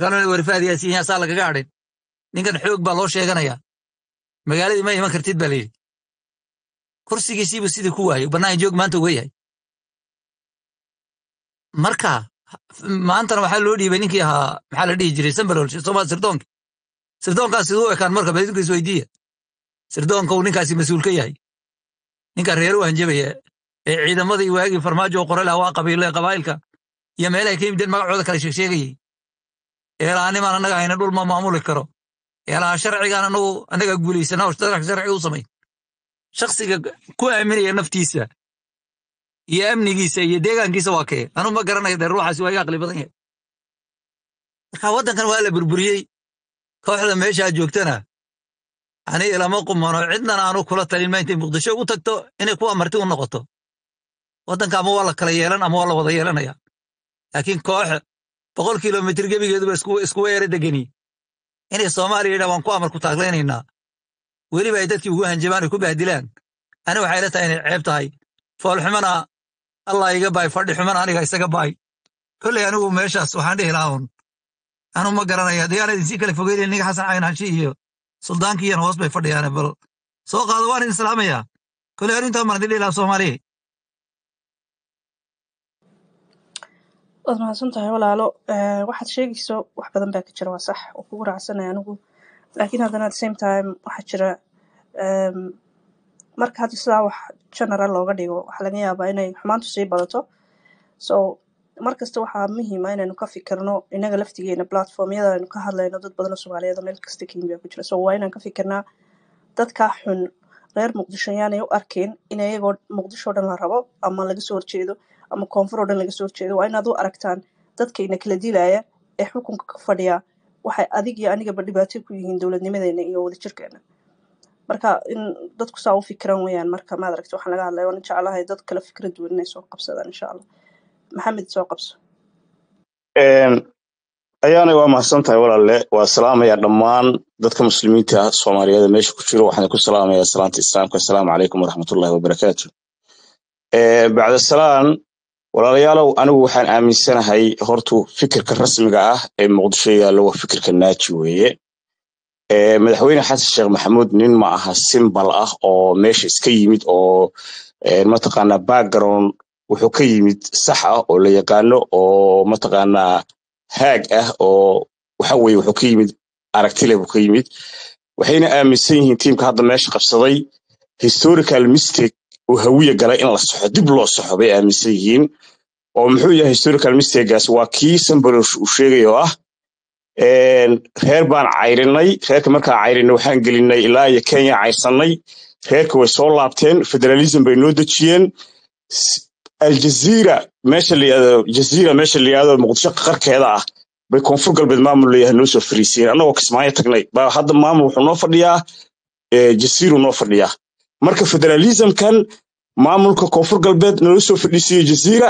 markaa warfaad yaasiin yaasaa lagaga hadhin ninkan xoog baa loo sheeganaya. Magaaladii ma iman kartid baa layidhi kursigiisiibuu sidii ku waayey bannaan joog maanta uga yahay. Marka maantana waxaa loo dhiibay ninkii ahaa maxaa la dhihi jiray sambalol somaal sirdoonki sirdoonkaas siduu u ekaan marka baidinku isweydiiya sirdoonka uu ninkaasi mas'uul ka yahay. Ninka reeru hanjabaya ee ciidamadii waagii farmaajo qore laha waa qabiile qabaa'ilka iyo meelahay ka yimideen magacooda kale sheegsheegayey eelaanimaan annaga hayna dhul ma maamuli karo. Eelaha sharcigaan anagu annaga guulaysana oo sharci u samayn shaksiga ku aaminaya naftiisa iyo amnigiisa iyo deegaankiisa waa kee. Anu ma garanaya dee ruuxaasi waa iga aqli badan yahay. Marka waddankan waa la burburiyey. Kooxda meeshaa joogtana ani ilama qumano cidnan aanu kula talin. Ma muqdisho u tagto inay kuwa marti u noqoto. Waddanka ama waa la kala yeelan ama waa la wada yeelanaya. Laakiin koox boqol kilomitr gebigeeduba isku weera degani inay soomaaliya yidhaa waan ku amar ku taaglaynaynaa. Weliba ay dadkii ugu hanjabaan ay ku bahdilaan ani waxay la tahay inay ceeb tahay. Foolxumana allah iga baay fadhi xumana aniga isaga baay. Kolley anigu meeshaas waxaan dhihi lahaa anu ma garanaya haddii aan idinsii kala fogeynayn ninga xasan caynaashi iyo suldaankiiyan hoos bay fadhiyaane bal soo qaado waan idin salaamayaa kolley anu intaa mardi dhihi lahaa soomaaliya waad mahadsan tahay walaalo. Waxaad sheegayso wax badan baa ka jira waa sax oo kugu raacsanaya anigu laakiin haddana at same time waxaa jira marka hadda sidaa wax general looga dhigo waxaa laga yaabaa inay xumaantu sii badato. So markasta waxaa muhiima inaynu ka fikirno inaga laftigeena platformyada aynu ka hadlayno dad badan oo soomaaliyeed oo meel kasta baa ku jira. So waa inaan ka fikirnaa dadka xun reer muqdisho yaanay u arkin in iyagoo muqdisho dhan la rabo ama laga soo horjeedo ama koonfur oo dhan laga soo horjeedo waa inaad u aragtaan dadkayna kala dilaya ee xukunka ka fadhiya. Waxay adig iyo anigaba dhibaato ku yihiin dowladnimadeena iyo wadajirkeena marka in dadku saa u fikiran weyaan marka maad aragti waxaan laga hadlaya waan jeclahay dad kala fikra duwan inay soo qabsadaan insha allah. Maxamed soo qabso. Ayaana waa mahadsan tahay walaalle waa salaamaya dhammaan dadka muslimiinta ah soomaaliyeed meesha ku jiro waxaan ku salaamaya salaanta islaamka. Assalaamu calaykum waraxmatullahi wabarakaatu bacda salaan walaalayaalow anigu waxaan aaminsanahay hortu fikirka rasmiga ah ee muqdisho yaallo waa fikirka naaji weeye. Madaxweyne xasan sheekh maxamuud nin ma aha simbal ah oo meesha iska yimid oo mataqaanaa background wuxuu ka yimid sax ah oo la yaqaano oo mataqaanaa haag ah oo waxa weye wuxuu ka yimid aragtile buu ka yimid. Waxayna aaminsan yihiin tiimka hadda meesha qabsaday. Historical mistake oo hawiya galay in la soxo dib loo soxo bay aaminsan yihiin. Oo muxuu yahay historical mistakegaas waa kii sambalosh uu sheegay oo ah reer baan cayrinay reerka markaan cayrinay waxaan gelinay ilaa iyo kenya cayrsanay reerka way soo laabteen federalism bay noo dejiyeen. Aljaziira meesha jaziira meesha layihahdo muqdisho qarkeeda ah bay koonfur galbeed maamul leeyahay noo soo fariisiyeen annagoo kismaayo tagnay baa hadda maamul wuxuu noo fadhiyaa jasiiru noo fadhiyaa marka federalismkan maamulka koonfur galbeed nala soo fadhiisiiyey jaziira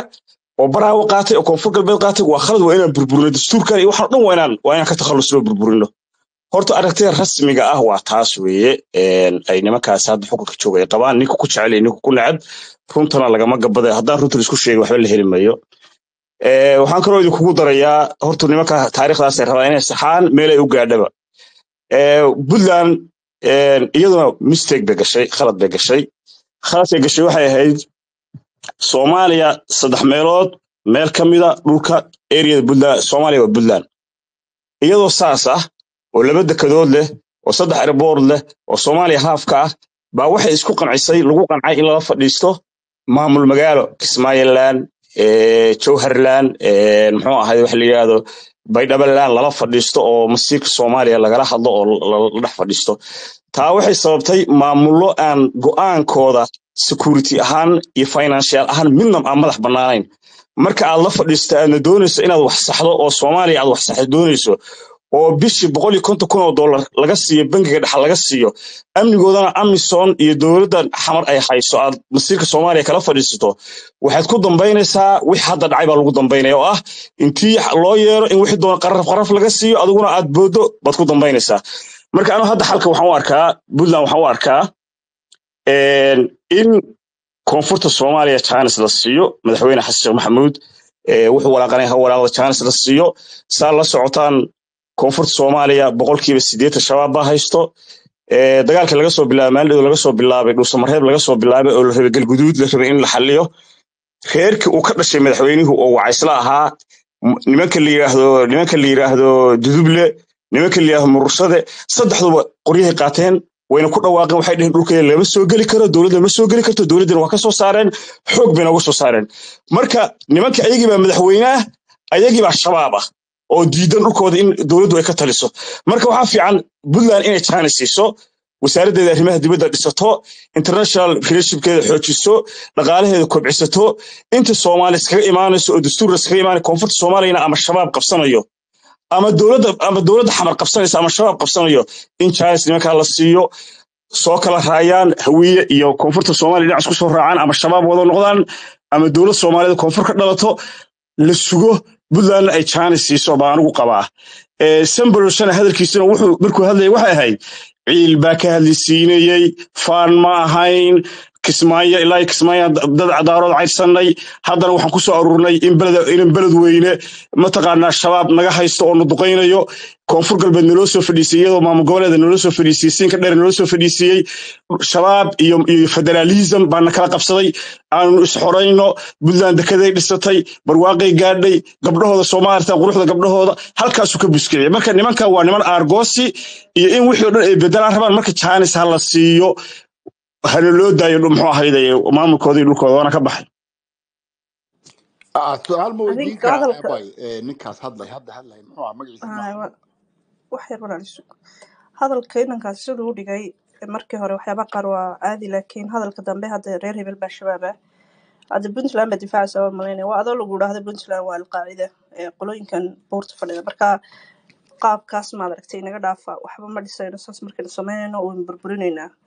oo baraawo qaatay oo koonfur galbeed qaatay waa khalad waa inaan burburino dastuurkan iyo waxaan dhan waa waa inaan ka takhallusno burburino horta aragtida rasmiga ah waa taas weeye. Ay nimankaas hadda xukunka jooga ay qabaan ninka ku jecel iyo ninka ku necab runtana lagama gabada haddaan runta la isku sheegay waxba la heli mayo. Waxaan kaloo idinkugu darayaa horta nimanka taariikhdaas ay rabaa inay saxaan meel ay u gaadhaba. Puntland iyaduna mistake bay gashay khalad bay gashay. Khaladkay gashay waxay ahayd soomaaliya saddex meelood meel ka mida dhulka areada puntland soomaaliya waa puntland. Iyadoo saas ah oo laba dekadood leh oo saddex airboord leh oo soomaaliya haafka ah baa waxay isku qancisay lagu qancay in lala fadhiisto maamul magaalo kismaayoland jowharland muxuu ahay waxa la yidhahdo baydhabaland lala fadhiisto oo masiirka soomaaliya lagala hadlo oo la dhex fadhiisto. Taa waxay sababtay maamullo aan go'aankooda security ahaan iyo financial ahaan midna aan madax bannaanayn. Marka aad la fadhiisto aadna doonayso inaad wax saxdo oo soomaaliya aad wax saxdo doonayso oo bishii boqol iyo konton kun oo dollar laga siiyo bangiga dhexa laga siiyo amnigoodana amison iyo dowladda xamar ay hayso aad masiirka soomaaliya kala fadhiisato waxaad ku dambaynaysaa wix hadda dhacay baa lagu dambaynaya oo ah intii loo yeero in wixii doona qaraf qaraf laga siiyo adiguna aad booddo baad ku dambaynaysaa. Marka anu hadda xalka waxaan u arkaa puntland waxaan u arkaa in koonfurta soomaaliya jaanis la siiyo madaxweyne xasan maxamuud wuxuu walaaqanaya ha walaaqda jaanis la siiyo saa la socotaan koonfurta soomaaliya boqolkiiba siddeetan shabaab baa haysto. Dagaalka laga soo bilaabay maalidhow laga soo bilaabay dhuusamareeb laga soo bilaabay oo la rabay galguduud la rabay in la xaliyo reerkii uu ka dhashay madaxweynuhu oo wacaysla ahaa. Nimanka la yidhaahdo nimanka la yidhaahdo duduble nimanka la yidhaahdo murursade saddexduba qoryahay qaateen wayna ku dhawaaqeen waxay dheheen dhulkeeda lama soo geli karo dowladda ma soo geli karto dowladdana waa ka soo saareen xoog bayna uga soo saareen. Marka nimanka ayagii baa madaxweyne ayagii baa shabaab ah oo diidan dhulkooda in dowladdu ay ka taliso. Marka waxaa fiican puntland inay china siiso wasaaraddeeda arrimaha dibadda dhisato international relationshipkeeda xoojiso dhaqaalaheeda kobcisato inta soomaali iskaga imaanayso oo dastuur iskaga imaanay koonfurta soomaaliyana ama shabaab qabsanayo ama dowladda ama dowladda xamar qabsanaysa ama shabaab qabsanayo in chines nimankaa la siiyo soo kala raayaan hawiye iyo koonfurta soomaaliya dhinac isku soo raacaan ama shabaab wada noqdaan ama dowlad soomaaliyeed koonfur ka dhalato la sugo puntlandna ay chines siiso baa anigu qabaa. Samboloshana hadalkiisuna wuxuu markuu hadlayay waxay ahayd ciil baa ka hadlisiinayey faan ma ahayn kismaayo ilaa kismaayo dad cadaarood caydsanay. Haddana waxaan ku aruurnay in beled weyne mataqaanaa shabaab naga haysto oo na duqaynayo. Koonfur galbeed naloo soo fadhiisiyey iyadoo maamul goboleeda naloo soo fadhiisiyey siinka dheer naloo soo fadhiisiyey. Shabaab iyo iyo federalism baa na kala qabsaday. Aanu isxorayno puntland dekeday dhisatay barwaaqay gaadhay gabdhahooda soomaalita quruxda gabdhahooda halkaasuu ka buskiciyay marka nimanka waa niman aargoosi iyo in wixii o dhan ay bedelaan rabaan marka jaanis ha la siiyo hana loo daayo muxuu ahayde maamulkooda iyo dhulkooda waana ka baxay. Ah, su'aal ma weydiin karaa abay eh, ninkaas hadlay hadda hadlay muxuu ahaa magaciisa isu hadalka inankaas siduu u dhigay markii hore waxyaaba qaar waa caadi laakiin hadalka dambe hadda reer hebel baa shabaab ah hadda puntland baa difaacaysa waa malaynaya waa adoo lagu idhaahdo puntland waa alqaacida ee qolooyinkan buurta fadhida. Marka qaabkaas maad aragtay inaga dhaafa waxba ma dhisayno saas markaynu samaynayno waynu burburinaynaa. Eh,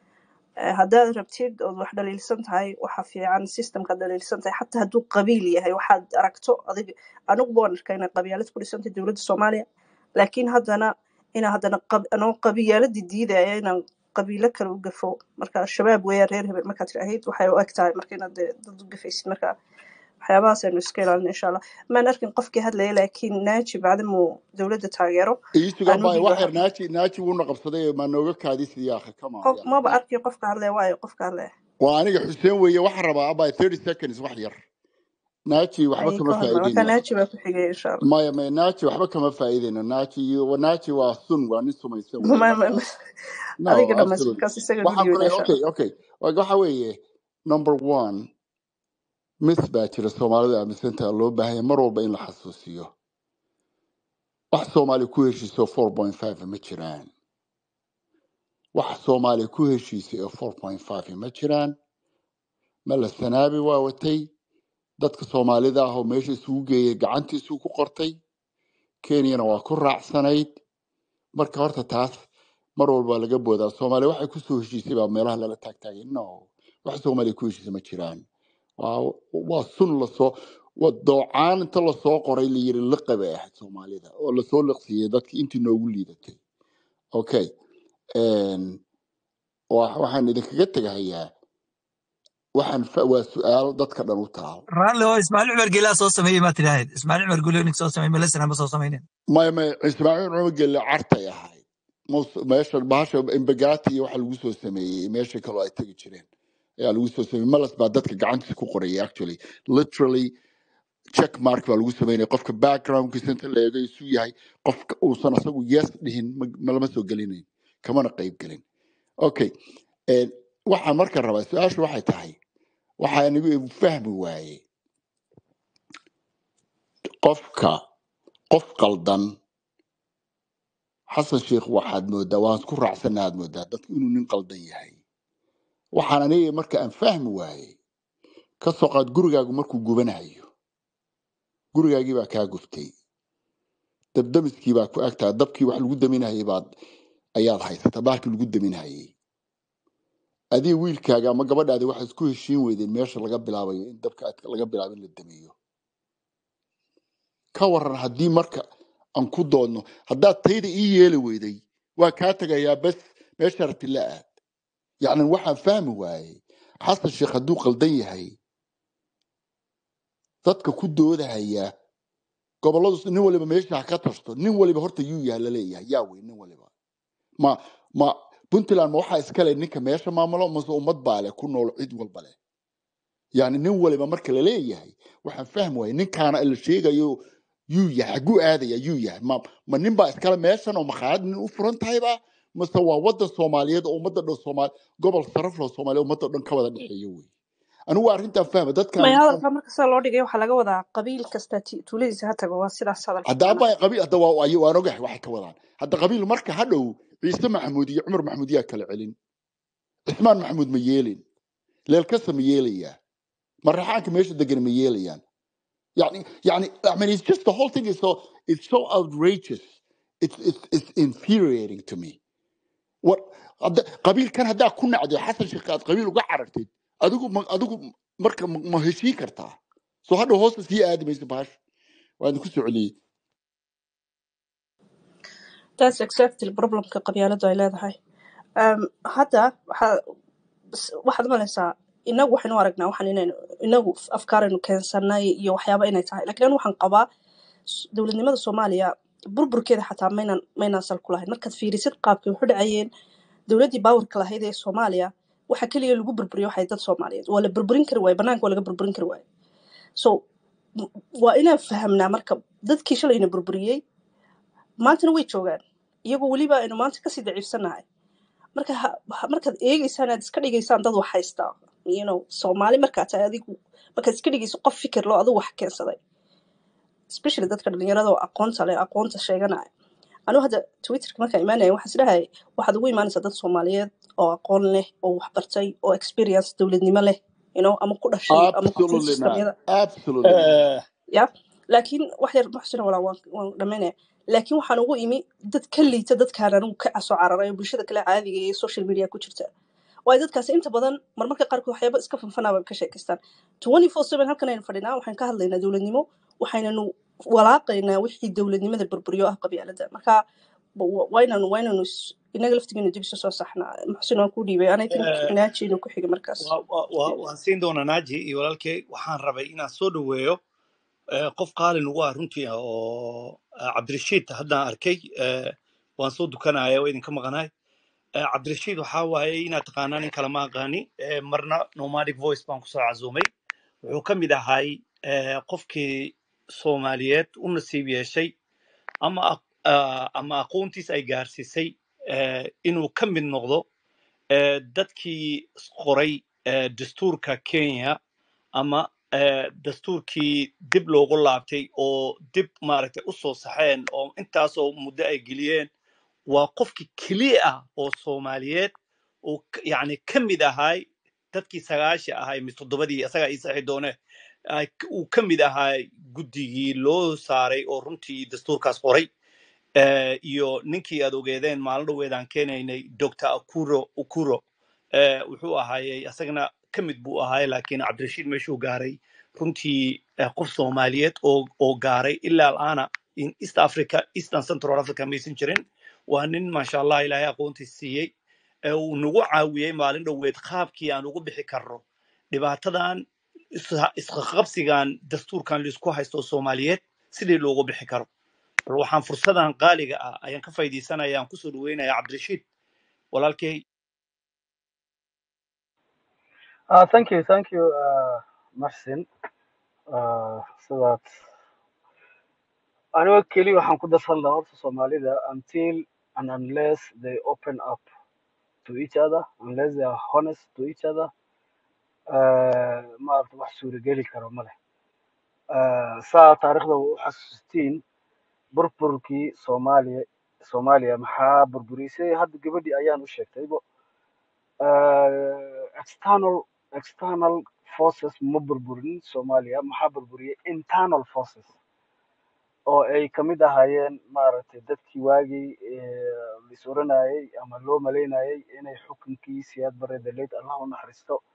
haddaad rabtid ood wax dhaliilsan tahay waxa fiican systemka dhaliilsan tahay xataa hadduu qabiil yahay waxaad aragto adig anigu baan arkay inay qabyaalad ku dhisantay dowladda soomaaliya laakiin haddana inaa haddana anoo qabyaaladii diidaya inaan qabiilo kale u gafo marka shabaab weeyaan reer hebel markaad tidhaahid waxay u eg tahay marka inaad dad u gafaysid marka waxyaabahaas aynu iska ilaalina insha allah maan arkin qofkii hadlaya laakiin naaji bacdamuu dowladda taageero naaji wuuna qabsaday ma nooga kaadi sidii qof yani maba arkiyo qofka hadlaya waayo qofka hadlaya waa aniga xuseen weeye waxaan rabaa abay 30 seconds wax yar naaji waxba kama ka hormar marka faa'iideyno naaji baa ku xigaya insha allah maya naaji waxba kama faa'iideyno naaji naaji waa sun waa nin sumaysan okay okay waxa weeye number one mis baa jira soomaalida aaminsantaha loo baahan yahay mar walba in la xasuusiyo. Wax soomaali ku heshiiso 4.5 ma jiraan. Wax soomaali ku heshiisay oo 4.5 ma jiraan. Mala sanaabi waa watay? Dadka soomaalida ah oo meesha isugu geeyay gacantiisuu ku qortay? Kenyana waa ku raacsanayd? Marka horta taas mar walba laga boodaa. Soomaaliya waxay ku soo heshiisay baa meelaha lala taagtaagay. No. Wax soomaaliya ku heshiisay ma jiraan waa sun la soo doocaan inta la soo qoray la yiri liqa bay ahayd soomaalida oo la soo liqsiiyey dadki intii noogu liidatay. Okay waxaan idinkaga tegahayaa waxaan waa su'aal dadka dhan u taal. Raalli oo ismaaciil cumar geelaa soo sameeyey maa tidhaahid? Ismaaciil cumar guule nig soo sameeyey malesana ma soo samaynin? Maya maya ismaaciil cumar gelle cartay ahayd. Meesha bahasha imbagaati iyo waxa lagu soo sameeyey meesha kaloo ay tegi jireen ayaa lagu soo sameeyey malas baa dadka gacantiisa ku qorayay actually. Literally check mark baa lagu sameynaya. Qofka backgroundkiisa inta la eego isu yahay qofka uusan asagu yes dhihin ma- malama soo gelinayn. Kamana qayb gelin. Okay een, waxaan marka rabaa su'aashu waxay tahay waxaa anigu fahmi waaye qofka qof qaldan xasan sheikh waxaad moodaa waan isku raacsana aad moodaa dadku inuu nin qaldan yahay waxaan aniga marka aan fahmi waaye ka soo qaad gurigaagu markuu gubanayo gurigaagii baa kaa gubtay. Dabdamiskii baa ku agtaa. Dabkii wax lagu daminayay baad ayaad haysataa bahalkii lagu daminayay adiga wiilkaaga ama gabadhaadi waxaad isku heshiin weydeen meesha laga bilaabayo in dabka laga bilaabo in la damiyo ka waran haddii marka aan ku doodno haddaad tayda ii yeeli weyday waa kaa tegayaa bes meesha rabti la aad yacni waxaan fahmi waayey xasan sheekh hadduu qaldan yahay dadka ku doodahaya gobolladu nin waliba meesha ha ka tashto nin waliba horta yuu yaha la leeyahay yaa wey nin waliba ma ma puntland ma waxaa iskale ninka meesha maamulo mase ummad baa leh ku nool cid walba leh yani nin waliba marka la leeyahay waxaan fahmi waaya ninkaana la sheegayo yuu yahay xaguu aadaya yuu yahay ma ma nin baa iskale meeshan oo makhaayad nin u furan tahayba mase waa wadan soomaaliyeed oo ummadda dhan soomaali gobol saraflo soomaaliya ummadda dhan ka wada dhexeeya wey anigu waa arrintan fahma dadkan maya hadalka marka sida loo dhigay waxaa laga wadaa qabiil kasta ti- tuuladiisa ha tago waa sidaas hadalka hadda macnaha aba qabiil hadda waa waa- waan ogahay waxay ka wadaan hadda qabiil marka ha dhow ciise maxamuud iyo cumar maxamuud yaa kala celin cismaan maxamuud ma yeelin leelkasa ma yeelayaa maraxaanka meesha degan ma yeelayaan يعني يعني I mean it's just the whole thing is so it's so outrageous it's it's it's infuriating to me what hadda- qabiilkan haddaa ku nacday xasan sheekh aad qabiil uga carartid adigu adigu marka ma heshiin kartaa soo hadha hoosta sii aadi mayso bahasha waa idinku soo celiyey that's exactly problemka qabyaaladu ay leedahay. Um, hadda waxaad malaysaa inagu waxaynu aragnaa waxaan inaynu inagu afkaaraynu keensanay iyo waxyaaba inay tahay. Lakiin anu waxaan qabaa dowladnimada soomaaliya burburkeeda xataa maynaan sal ku markaad fiirisid qaabkay waxu dhacayeen dowladdii baawarka lahayd ee soomaaliya waxa keliya lagu burburiyo waxay dad soomaaliyeed. Waa la burburin kari waaye banaanka waa laga burburin kari waaye. So waa inaan fahamnaa marka dadkii shalayna burburiyey maantana way joogaan. Iyagoo weliba aynu maanta ka sii daciifsanahay. Marka markaad eegeysaan aad iska dhigaysaan dad wax haysta. You know soomaali markaa tahay adigu markaad iska dhigayso qof fikir loo adigu wax keensaday especially dadka dhalinyarada oo aqoonta leh aqoonta sheeganaya anigu hadda twitterka markaan imaanaya waxaan isdhahay waxaad ugu imaanaysaa dad soomaaliyeed oo aqoon leh oo wax bartay oo experience dowladnimo leh you know ama ku dhashay ama Eh, ya laakiin wax yar muxsina walaa waan dhamaynaya laakiin waxaan ugu imi dad ka liita dadkaan anigu ka soo cararay oo bulshada kale caadiga ee social media ku jirta. Waayo dadkaasi inta badan marmarka qaarkood waxyaaba iska fanfanaa bay ka sheekaystaan halkan aynu fadhinaa waxaan ka hadlaynaa dowladnimo waxaynanu walaaqaynaa wixii dowladnimada burburiyo ah qabyaalada marka wa- waynanu waynanu inaga laftigeena dib isu soo saxnaa muxsin waan ku dhiibay. And i think eh, naajiina ku xiga markaas. wa- wa- wa- waan siin doonaa naaji iyo walaalkay. Waxaan rabay inaan soo dhoweeyo eh, qof qaalin ugu ah runtii ah oo eh, cabdirashiid haddaan arkay. Waan soo dukanaya waa idinka maqanahay cabdirashiid waxaa waaye inaad taqaanaan in kale ma aqaani. Marna nomadic voice baan ku soo casuumay. Wuxuu ka mid ahay qofkii soomaaliyeed u nasiib yeeshay ama ama aqoontiis ay gaarsiisay inuu ka mid noqdo dadkii qoray dastuurka kenya ama dastuurkii dib loogu laabtay oo dib maaragtay u soo saxeen oo intaasoo muddo ay geliyeen waa qofkii keliya ah oo soomaaliyeed oo yacni ka mid ahay dadkii sagaasha ahay mise toddobadii isagaa ii saxi doone uu ka mid ahay guddigii loo saaray oo runtii dastuurkaas qoray. Eh, iyo ninkii aad ogeedeen maalin dhoweedaan keenaynay dr akuro ukuro eh, wuxuu ahaayey isagana ka mid buu ahaay laakiin cabdirashiid meeshuu gaaray. Runtii eh, qof soomaaliyeed oo gaaray ilaa al'aana in east africa eastern central africa maysan jirin. Waa nin maasha allah ilaahay aqoontiis siiyey. Uu nagu caawiyey maalin dhoweed qaabkii aan ugu bixi karno dhibaatadan isqaqabsigan dastuurkan la isku haysto soomaaliyeed sidii loogu bixi karo. Bal waxaan fursadan qaaliga ah ayaan ka faa'iidaysanaya aan ku soo dhaweynaya cabdirashiid. Walaalkay. Uh, thank you, thank you, uh, Marcin. Uh, sidaad. Aniga keli waxaan ku darsan lahaa horta Soomaalida until and unless they open up to each other, unless they are honest to each other, maaragta wax suurageli karo ma leh. Saa taariikhda u xasuustiin burburkii Soomaaliya Soomaaliya maxaa burburisay? Hadda gabadhii ayaan u sheegtaybo external external forces ma burburin Soomaaliya maxaa burburiyay? Internal forces oo ay ka mid ahaayeen maaragtay dadkii waagii eh, la is oranayay ama loo malaynayay inay xukunkii siyaad bare daleyd allah u naxariisto eh,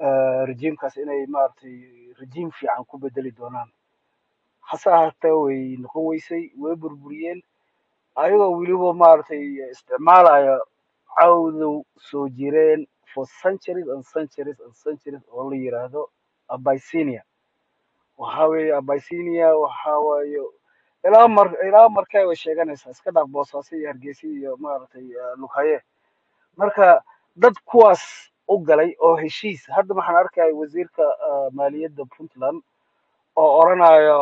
rejiimkaas inay maaragtay rejiim fiican ku bedeli doonaan. Hase ahaatee way noqon weysay way burburiyeen. Ayagoo weliba maaragtay isticmaalaya cawdow soo jireen for centuries and centuries and centuries oo la yiraahdo abyssinia. Waxa weeye abyssinia waxa waaye ilaa mar ilaa markay way sheeganaysaa. Iska dhaaf boosaaso iyo hargeysa iyo maaragtay eh, lughaye marka dad kuwaas u galay oo heshiis. Hadda waxaan arkaya wasiirka eh, maaliyadda puntland oo oranayo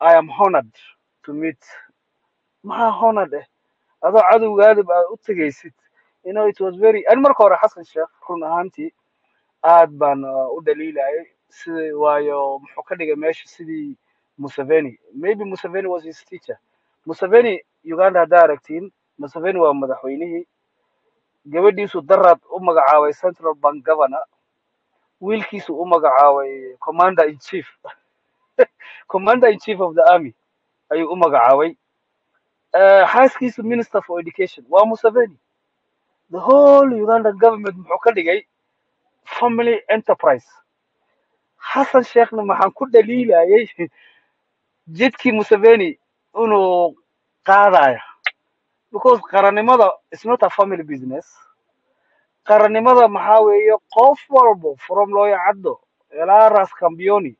i am honored to meet. Maxaa honored eh? Adoo cadowgaadib aad u tegaysid know it was very ani marka hore xasan sheekh run ahaantii aad baan uh, u dhaliilayay sida waayo muxuu ka dhigay meesha sidii museveni. Maybe museveni was his teacher. Museveni uganda haddaa aragtiin museveni waa madaxweynihii gabadhiisu daraad u magacaabay central bank governor wiilkiisu u magacaabay commander in chief. Commander in chief of the army ayuu u magacaabay. Eh, xaaskiisu minister for education waa museveni. The whole uganda government muxuu ka dhigay family enterprise. Xasan sheekhna maxaan ku dhaliilayay jidkii museveni inuu qaadayo because qarannimada is not a family business. Qarannimada maxaa weeye qof walbo from looya caddo ilaa ras cambioni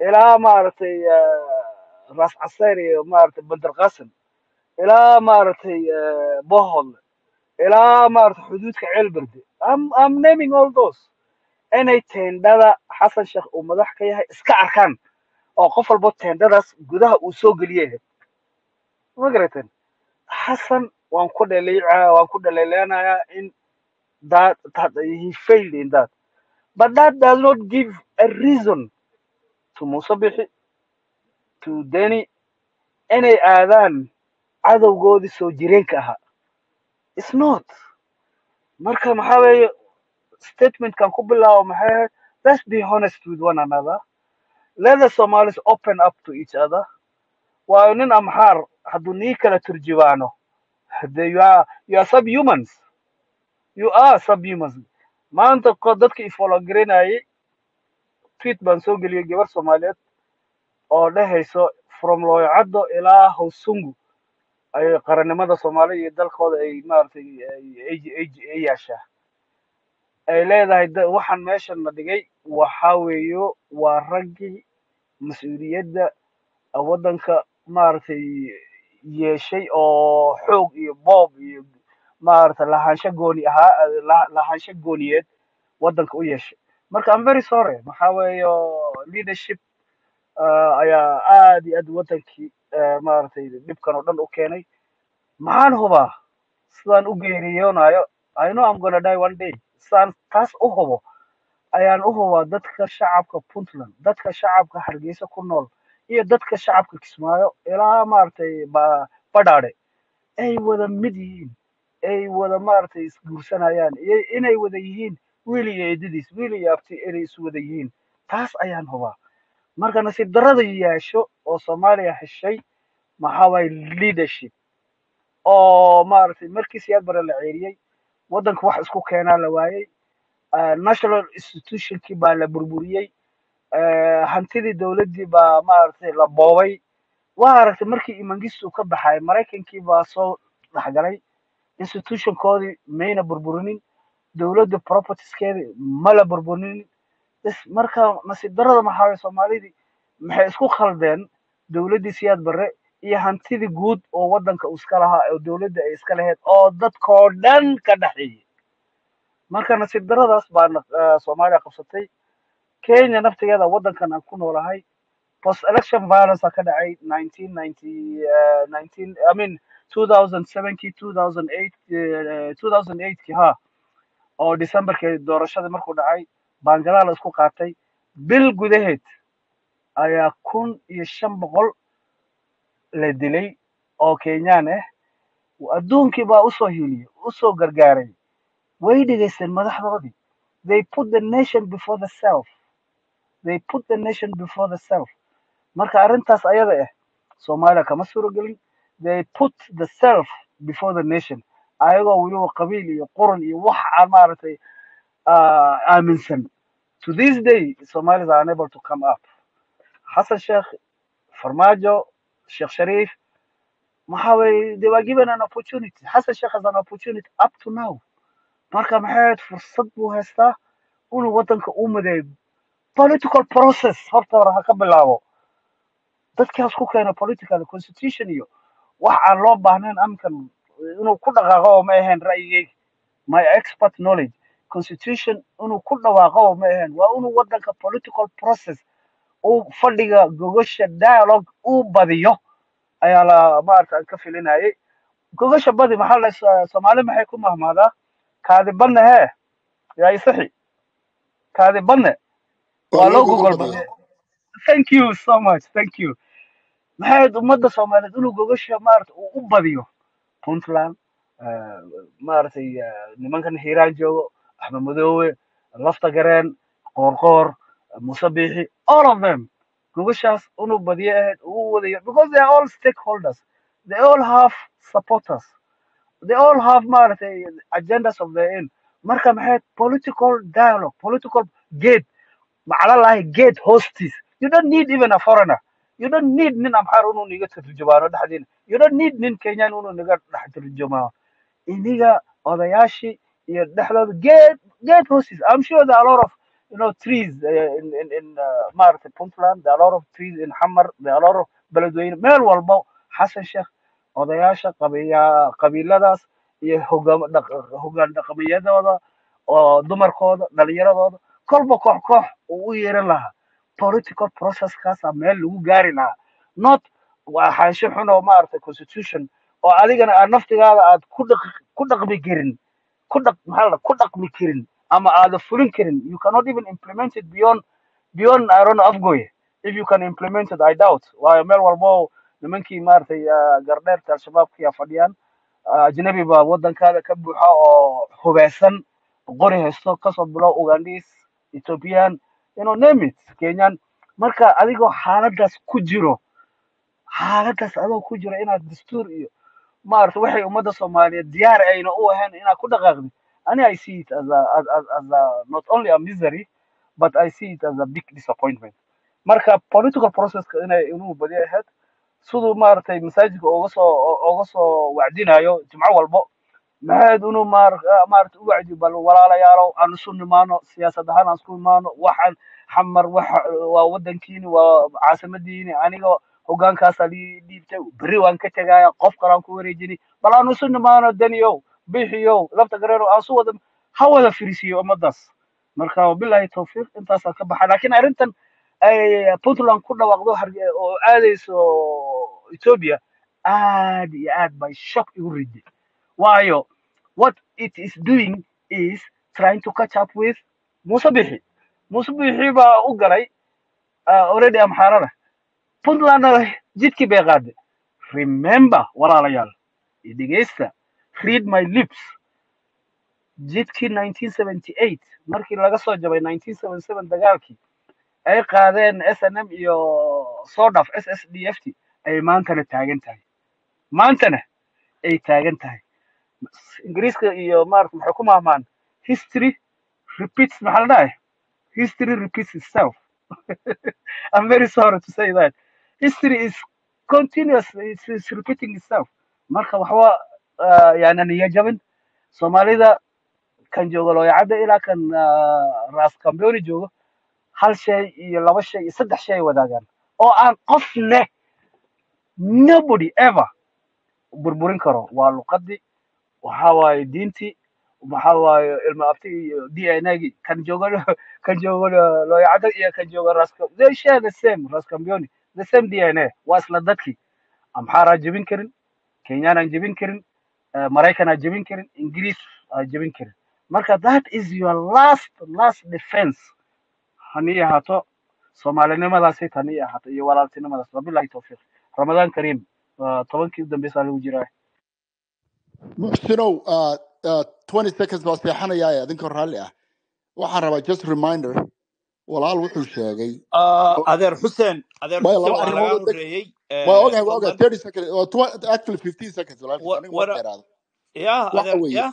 ilaa maaragtay eh, ras caseer iyo maaragtay bandar qasim ilaa maaragtay eh, bohol ilaa maaragtay xuduudka ceelberde I'm naming all those. Inay teendhada xasan sheekh uu madax ka yahay iska arkaan oo qof walbo teendhadaas gudaha uu soo geliyay. Ma garateen xasan waan ku dhaleeca waan ku dhaleeleynayaa in that, he failed in that. But that does not give a reason to musabixi to deni inay aadaan cadowgoodii soo jireenka ahaa it's not. Marka maxaa weeye statementkan ku bilaabo maxay ahayd let's be honest with one another. Let the somalis open up to each other waayo nin amxaar hadduu nii kala subhumans. Maanta ko dadka ifologarinayay tweet baan soo geliyay gabar soomaaliyeed oo dhehayso from looyacaddo ilaa hawsungu ay qarannimada soomaaliya iyo dalkooda ay maaragtay ay ay- leedahay da- waxaan meeshan la dhigay waxa weeyo waa raggii mas'uuliyadda ah, waddanka maaragtay yeeshay oo xoog iyo boob iyo maaragtay lahaansho gooni ahaa ah, la- lahaansho gooniyeed waddanka u yeeshay. Marka I'm very sorry. Maxaa weeyo leadership ah, ayaa aad iyo aad waddankii ah, maaragtay dhibkan oo dhan u keenay. Maxaan hubaa? Sidaan u geeriyoonayo I know I'm gonna die one day. Sidaan taas u hubo ayaan u hubaa dadka shacabka puntland dadka shacabka hargeysa ku nool iyo dadka shacabka kismaayo ilaa maaragtay ba badhaadhe ay wada mid yihiin ay wada maaragtay isguursanayaan inay wada yihiin wiil iyo eedadiis wiil iyo abti inay isu wada yihiin. Taas ayaan hubaa. Marka nasiib darrada yeesho oo soomaaliya heshay maxaa waaye leadership. Oo maaragtay markii siyaad bare la ceeriyey waddanka wax isku keenaa la waayey uh, national institutionkii baa la burburiyey hantidii dowladdii baa maaragtay la boobay. Waa aragtay markii imangistu ka baxay maraykankii baa soo dhexgalay. Institutionkoodii mayna burburinin dowladda propertieskeedii ma la burburinin marka nasiib darrada maxaa soomaalidii maxay isku khaldeen dowladdii siyaad barre iyo hantidii guud oo waddanka uu iska lahaa oo dowladda ay iska lahayd oo dadkoo dhan ka dhexeeyay marka nasiib darradaas baa eh, soomaaliya qabsatay kenya naftigeeda waddankan aan ku noolahay post election violence aa ka dhacay 1990 eh, 19 I mean 2007kii 2008 eh, 2008kii ha oo decemberkii doorashadii markuu dhacay baangadaa la isku qaatay. Bil gudaheed ayaa kun iyo shan boqol la dilay oo kenyaan ah adduunkii baa u soo hiiliyey u soo gargaaray. Way dhegaysteen madaxdoodii. They put the nation before the self they put the nation before the self. Marka arrintaas ayada ah soomaaliya kama suuragelin. They put the self before the nation. Ayagoo weliba qabiil iyo quran iyo wax aan maaragtay ah, aaminsan. To this day somalis are unable to come up. Xasan sheekh farmaajo sheekh shariif maxaa weeye they were given an opportunity. Xasan sheekh has an opportunity up to now. Marka maxay ahayd fursad buu haystaa? Inuu waddanka u mideeyo political process horta hore ha ka bilaabo. Dadkaas ku keena political constitution iyo wax aan loo baahnayn amkan inuu ku dhaqaaqo ma ahayn ra'yigayga my expert knowledge constitution inuu ku dhawaaqo ma ahayn. Waa inuu wadanka political process uu fadhiga gogosha dialogue uu badiyo. Ayaa la maarata aan ka filinayay. Gogosha badi maxaa la soomaali maxay ku mahmaadaa? Kaadi badne hee? Yaa isixi kaadi badne waa loo gogol thank you so much thank you. Maxay ahayd ummadda soomaaliyeed inuu gogosha maarata uu u badiyo puntland eh, maaragtay eh, nimankan hiiraan joogo axmed madoowe lafta gareen qoorqoor muuse biixi all of them. Gogoshaas inuu badiyo ahayd uu wadayo because they are all stakeholders. They all have supporters. They all have maaragtay agendas of their own. Marka maxay ahayd political dialogue political gate macalalahi gate hostis you don't need even a foreigner. You don't need nin amxaar inuu niga turjumaano dhexdiina you don't need nin kenyan inuu niga dhex turjumaano iniga odayaashii iyo dhexdooda gate gate hostis i'm sure there a lot of you know trees uh, in in, uh, maaragtay puntland. Are a lot of trees in xamar there a lot of beledweyne. Meel walba xasan sheekh odayaasha qabiya qabiiladaas iyo hogaan dhaqameeyadooda oo dumarkooda dhalinyaradooda kolba koox koox uu u yeeran lahaa political processkaasaa meel lagu gaari lahaa not waa xaansho xun oo maaragtay constitution. Oo adigana aad naftigaada aad ku dhaq ku dhaqmi karin ku ku dhaqmi karin ama aada fulin karin you cannot even implement it beyond beyond I don't afgoye. If you can implement it I doubt. Waayo meel walbo nimankii maaragtay gardheerta al-shabaabkiya fadhiyaan ajnabi baa wadankaada ka buuxa oo hubeysan qori haysto ka soo bilow ugandis ethiopian you know name it kenyan. Marka adigoo xaaladaas ku jiro xaaladaas adoo ku jiro inaad dastuur iyo maaragta waxay ummadda soomaaliyeed diyaar ayna u ahayn inaad ku dhaqaaqdid ani i see it as a, not only a misery but i see it as a big disappointment. Marka political processka inay inuu badi ahayd siduu maaragtay masaajidka uga soo soo wacdinayo jimco walbo maxayd inuu maar- maaragtay u wacdi bal walaalayaalow aan isu nimaano siyaasad ahaan aan isku imaano waxaan xamar waa wadankiini waa caasimadiini aniga hogaankaasaa lii dhiibtay berri waan ka tegaya qof kale aan ku wareejini bal aan isu nimaano daniyow biixiyow lafta gareerow aan su wada ha wada firisiyo ummadaas marka wabilaahi tawfiiq intaasaan ka baxa. Laakiin arrintan puntland ku dhawaaqdo oo aadayso ethiopia aad iyo aad bay shock igu riday waayo what it is doing is trying to catch up with muuse bixi muuse bixi baa u galay uh, already amxaarada puntlandna jidkii bay qaaday. Remember walaalayaal dhegeysta read my lips. Jidkii 1978 markii laga soo jabay 1977 dagaalkii ay qaadeen snm iyo sodaf s s d f t ay maantana taagan tahay. Maantana ay taagan tahay ingiriiska iyo maarata maxay ku mahmaan? History repeats maxaa la dhahay? History repeats itself. I'm very sorry to say that. History is continuous it's, repeating itself. Marka waxba uh, yani niya jabin. Soomaalida kan jooga looyacadda ilaa kan uh, raas kambeoni joogo hal shay iyo laba shay iyo saddex shay ay wadaagaan. Oo aan qof leh nobody ever burburin karo. Waa luqadii waxa waaye diintii waxa ilma abti iyo d n a gii kan jooga kan jooga looyacadda iyo kan jooga raska they share the same raskambioni the same d n a waa isla dadkii amxaaraa jebin karin kenyaan aan jebin karin eh, maraykan jebin karin ingiriis aan jebin karin. Marka that is your last last defense. Hanii ahaato soomaalinimadaasi hanii ahaato iyo walaaltinimadaas wabilahi tawfiiq. Ramadaan kariim waa tobankii u dambeysaa lagu jiraa muxsinow uh, uh, 20 seconds baa seexanayaa adinkoo raalli ah. Waxaan rabaa just reminder. Walaal wuxuu sheegay. Ah, oo- adeer xuseen adeer xuseen waa lagaa horeeyey waa Eh, ogahay waa ogahay fadlan 30 seconds. Waa tw- actually 15 seconds walaalkiis wa- aniga ma wara dheeraado ya waxa adeer weeye. ya.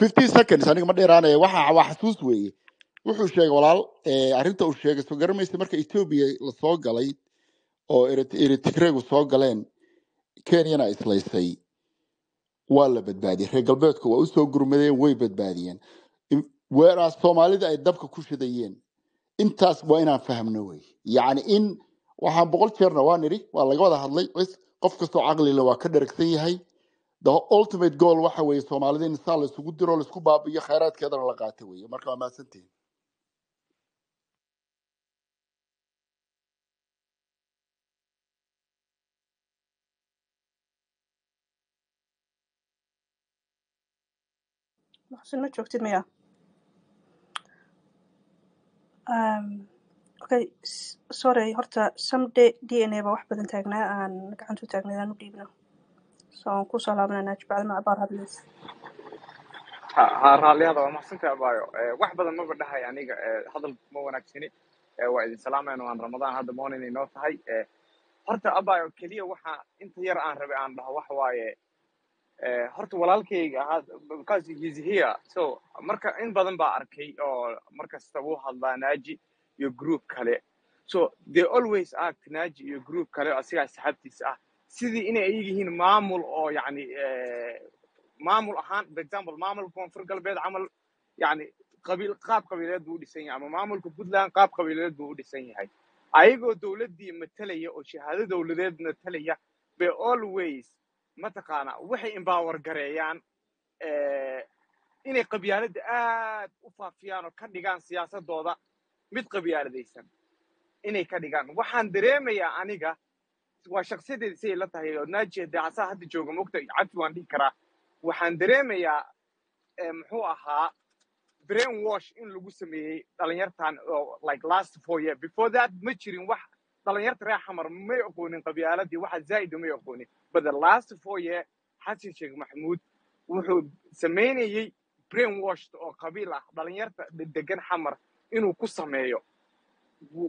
15 seconds aniga ma dheeraanaya waxa waa xasuus weeye. Wuxuu sheegay walaal eh, arrinta uu sheegay soo garamaysa marka ethiopia la soo galay oo Erit- eritreegu soo galeen kenyana islaysay waa la badbaadiyey. Reer galbeedku waa u soo gurmadeen way badbaadiyeen. Weeraas soomaalida ay dabka ku shidayeen? Intaas waa inaan fahmno wey yacni in waxaan boqol jeerna waa nidhi waa laga wada hadlay qof kastoo caqlile waa ka dheragsan yahay. The ultimate goal waxa weeye soomaalida in saa la isugu diro la isku baabiyo khayraadkeedana la qaato weeye. Marka waa mahadsantihin maxsin ma joogtid miya okay sorry horta some D- dna ba wax badan taagnaa aan gacanta u taagnay aan u dhiibno so aan ku soo laabananaa jibcadma abaar hadlays ha raalliyada waa maxsantahay abaayo Eh, wax badan maba dhahay aniga eh, hadal ma wanaagsani waa idin salaamayna waan ramadaan hadda morning inoo tahay. Eh, horta abaayo keliya waxa inta yar aan rabay aan dhaho wax waaye horta walaalkayga ahaa because he's so marka in badan baa arkay oo markasta wuu hadlaa naaji iyo group kale. So they always act naaji iyo group kale oo asigaa saxaabtiisa ah. Sidii inay ay yihiin maamul oo yacni eh, maamul ahaan for example maamulka koonfur galbeed camal yani qabiil qaab qabiileed buu u dhisan yahay ama maamulka puntland qaab qabiileed buu u dhisan yahay. Ayagoo dowladdii matalaya oo shahaado dowladeed matalaya bay always mataqaana waxay empower gareeyaan inay qabyaaladda aad u faafiyaan oo ka dhigaan siyaasadooda mid qabyaaladaysan inay ka dhigaan. Waxaan dareemayaa aniga waa shaksiyadeeda siday la tahay oo naaji dee asaa hadda jooga mogta cabdi waan dhihi karaa. Waxaan dareemayaa muxuu ahaa brain wash in lagu sameeyey dhalinyartan oo like last four year. Before that ma jirin wax dhalinyarta reer xamar may aqoonin qabyaaladii waxa zaa'ida may aqoonin. But the last four year xasan sheekh maxamuud wuxuu sameynayey brain wash oo qabiil ah. Dhalinyarta degan xamar inuu ku sameeyo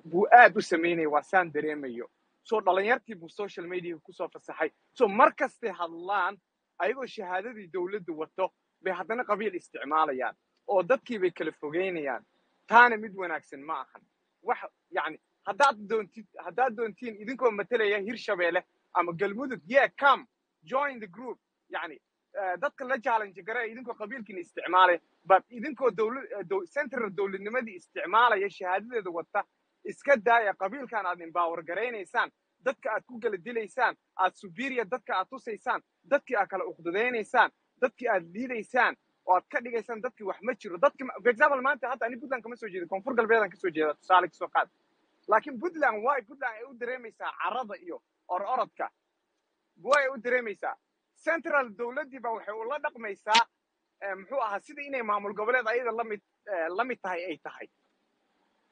buu aad u sameynaya waa saan dareemayo. So dhalinyartii buu social media ku soo fasaxay. So mar kastay hadlaan ayagoo shahaadadii dowladda wato bay haddana qabiil isticmaalayaan oo dadkii bay kala fogeynayaan. Taana mid wanaagsan ma ahan. Wax yani haddaad doontid haddaad doontiin idinkoo matalaya hirshabeelle ama galmudug yeah come join the group. yani dadka la challenge. garee idinkoo qabiilkiina isticmaalaya but idinkoo central dowladnimadii isticmaalaya shahaadadeeda wata iska daaya qabiilkan aad empower garaynaysaan dadka aad ku kala dilaysaan aad superior dadka aad tusaysaan dadkii aad kala uqdadaynaysaan dadkii aad liidaysaan oo aad ka dhigaysaan dadkii wax ma jiro dadki for example maanta hadda ani puntland kama soo jeeda koonfur galbeedaan ka soo jeeda tusaale ka soo qaad laakiin puntland way puntland ay u dareemaysaa carada iyo or orodka. Way u dareemaysaa central dowladdii ba waxay ula dhaqmaysaa muxuu ahaa sida inay maamul goboleed ayada la mid eh, la mid tahay ay tahay.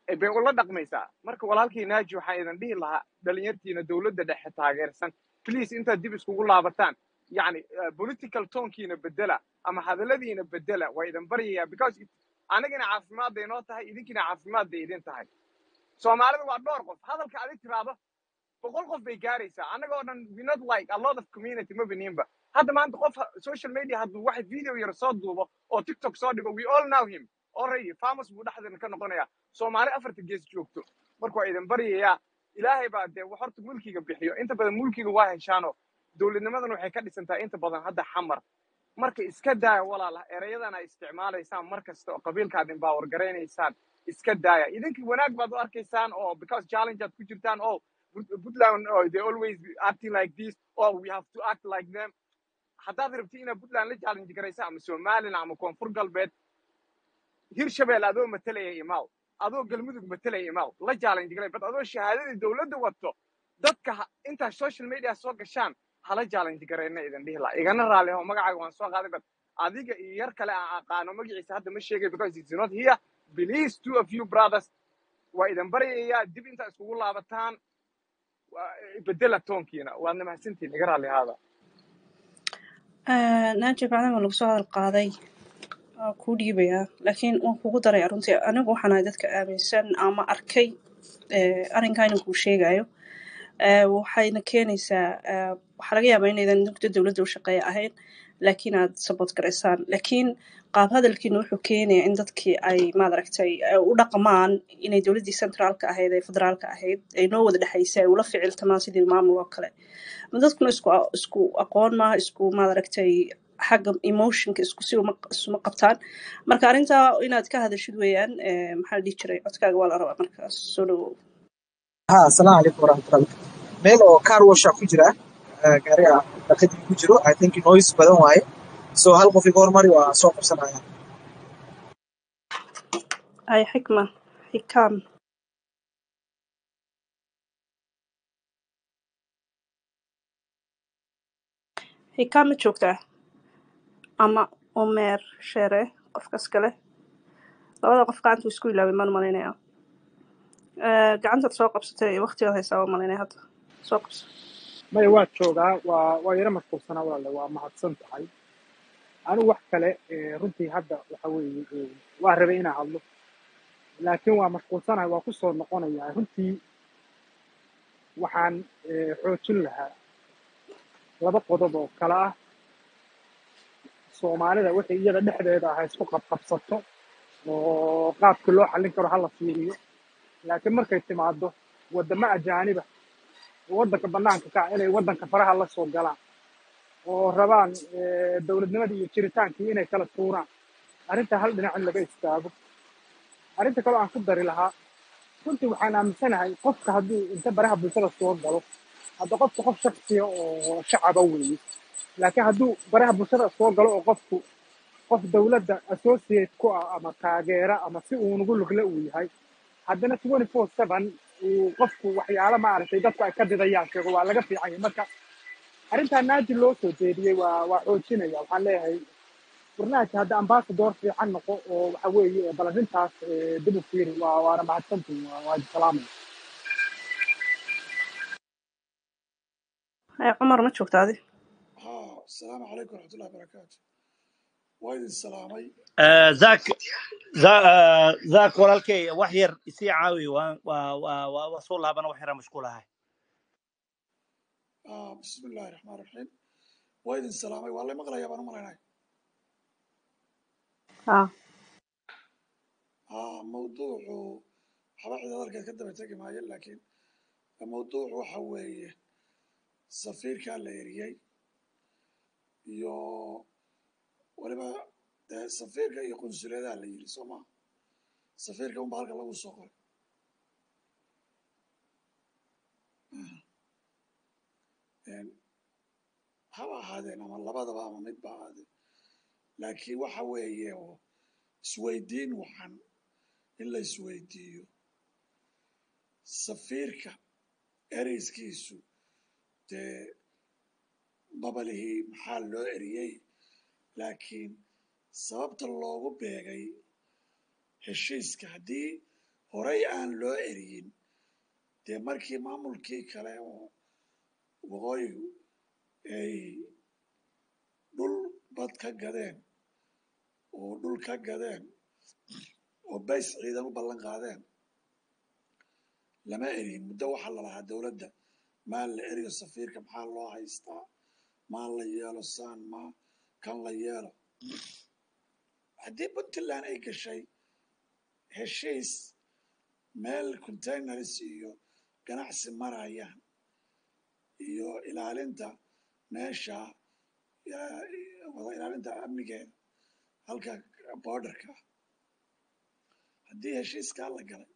Eh, bay ula dhaqmaysaa marka walaalkii naaji waxaa idin dhihi lahaa dhalinyartiina dowladda dhexe taageersan. Please intaad dib iskugu laabataan. Yani eh, political tonkiina bedela ama hadalladiina bedela waa idin baryayaa because anagina caafimaad bay noo tahay idinkiina caafimaad bay idin tahay soomaalida waa dhowr qof. Hadalka adig tiraahdo boqol qof bay gaaraysaa. Annagoo dhan we not like a lot of community ma biniinba hadda maanta qof social media hadduu wax video yar soo duubo oo tiktok soo dhigo we all know him. Already famous buu dhexdeena ka noqonayaa. Soomaali afarta gees joogto. Marka waa idin baryayaa ilaahay baa dee horta mulkiga bixiyo. Inta badan mulkiga waa heshaano. Dowladnimadan waxay ka dhisan tahay inta badan hadda xamar. Marka iska daaya walaala erayadan ay isticmaalaysaan mar kasta oo qabiilkaad empower garaynaysaan iska daaya. Idinkii wanaag baad u arkaysaan oo because challenge aad ku jirtaan Put- Puntland oh, they always acting like this. Oh we have to act like them. Haddaad rabti inaad Puntland la challenge garaysa ama Somaliland ama koonfur galbeed hirshabelle adoo matalaya imaaw adoo galmudug matalaya imaaw la challenge garay bad adoo shahaadadii dowladda wato dadka intaa social media soo gashaan hala challenge garayna idin dhihi igana raali ho magacaaga waan soo qaaday bad adiga iyo yar kale aan aqaano magaciisa hadda ma sheegay because it's not here please two of you brothers waa idin baryayaa dib intaa iskugu laabataan bedela toonkiina waadna mahadsantihin iga raali ahaada naaji bacdama lagu soo hadal qaaday? Waa kuu dhiibayaa. Laakiin waan kugu daraya runtii anigu waxaan ahay dadka aaminsan ama arkay arrinkaa inuu kuu sheegayo waxayna keenaysaa waxaa laga yaabaa inaydan muddo dowladda u shaqeeya ahayn laakiin aad support garaysaan laakiin qaab hadalkiina wuxuu keenayaa in dadkii ay maaragtay ay u dhaqmaan inay dowladdii centraalka ahayd ee federaalka ahayd ay noo wada dhexaysay ay ula ficiltamaan sidii maamul oo kale dadkuna isku aqoon maaha isku maaragtay xagga emotionka isku si uma isuma qabtaan marka arrintaa inaad ka hadashid weeyaan maxaa dhihi jiray codkaaga waa la rabaa markaas soo dhawow ha asalaamu calaykum waraxmatullahi meel oo car washa ku jira eh, gaariga dhaqadii ku jiro i. Think noise badan waaye so hal qof iga hormari? Waa soo qabsanaya. Ay xikma. Xikam xikam ma joogtaa ama umeer shere qofkas kale labada qof gacanta isku ilaaway maan malaynaya Eh, gacantaad soo qabsatay waqtigaad haysaa waa malaynaya hadda. Soo qabso maya waa joogaa waa waa yaro mashquulsanaa walaale waa mahadsan tahay. Anigu wax kale runtii hadda waxa weeye waa rabay inaan hadlo. Laakiin waa mashquulsanahay waa ku soo noqonayaa runtii waxaan xoojin lahaa laba qodob oo kale ah. Soomaalida wixii iyada dhexdeeda ah isku qabqabsato oo qaabkii loo xallin karo hala fiiriyo. Laakiin markay timaado wadamo ajaaniba waddanka banaanka ka ah inay waddanka faraha la galaan oo rabaan dowladnimadii iyo jiritaankii inay kala tuuraan. Arrinta hal dhinac in laga istaago. Arrinta kaloo aan ku dari lahaa runtii waxaan aaminsanahay qofka hadduu inta baraha bulshada soo galo hadda qofka qof shaksiya oo shacaba weeye laakiin hadduu baraha bulshada soo galo oo qofku qof dowladda associate ku ah ama taageera ama si uu nugu lugle uu yahay haddana twenty four seven uu qofku waxyaalo maaragtay dadku ay ka didayaan sheego waa laga fiicanya marka arrintaa naadi loo soo jeediyey waa waa xoojinaya. Waxaan leeyahay barnaamijka hadda ambasador fiican noqo oo waxa weeye bal arrintaas eh, dib u fiiri waa waana mahadsantihin waa salaamay. Eh, Cumar ma joogta adi? Ah, salaamu calaykum waraxmatullahi barakaatu zaak walaalkey wax yar isii caawi waa soo laabana wax yaraa mashquulahay ah, bismi llahi raxmaan raxiim waa idin salaamay waa lay maqlayaa baan u malaynay ah. ah, mawduucu waxba cid adarkeed ka daba tegi maayo laakiin mawduucu waxa weeye safiirkaa la eriyey iyo waliba dee safiirka iyo qunsuliyadaha la yiri soo maha safiirka unba halka lagu soo qoray. Haba ahaadeen ama labadaba ama midba ahaadeen. Laakiin waxa weeye oo isweydiin waxan in la isweydiiyo. Safiirka ereyskiisu dee babalihii maxaa loo eriyey? Laakiin sababta loogu beegay heshiiska haddii horey aan loo eriyin dee markii maamulkii kale oo waqooyigu ay dhul bad ka gadeen oo dhul ka gadeen oo bays ciidan u ballan qaadeen lama eriyin muddo waxaa lalahaa dowladda maa la eriyo safiirka maxaa loo haystaa? Maa la yeelo saan maa kan la yeelo. Haddii puntland ay gashay heshiis meel containers iyo ganacsi marayaan iyo ilaalinta meesha ilaalinta amnigeeda halka borderka haddii heshiiskaa la galay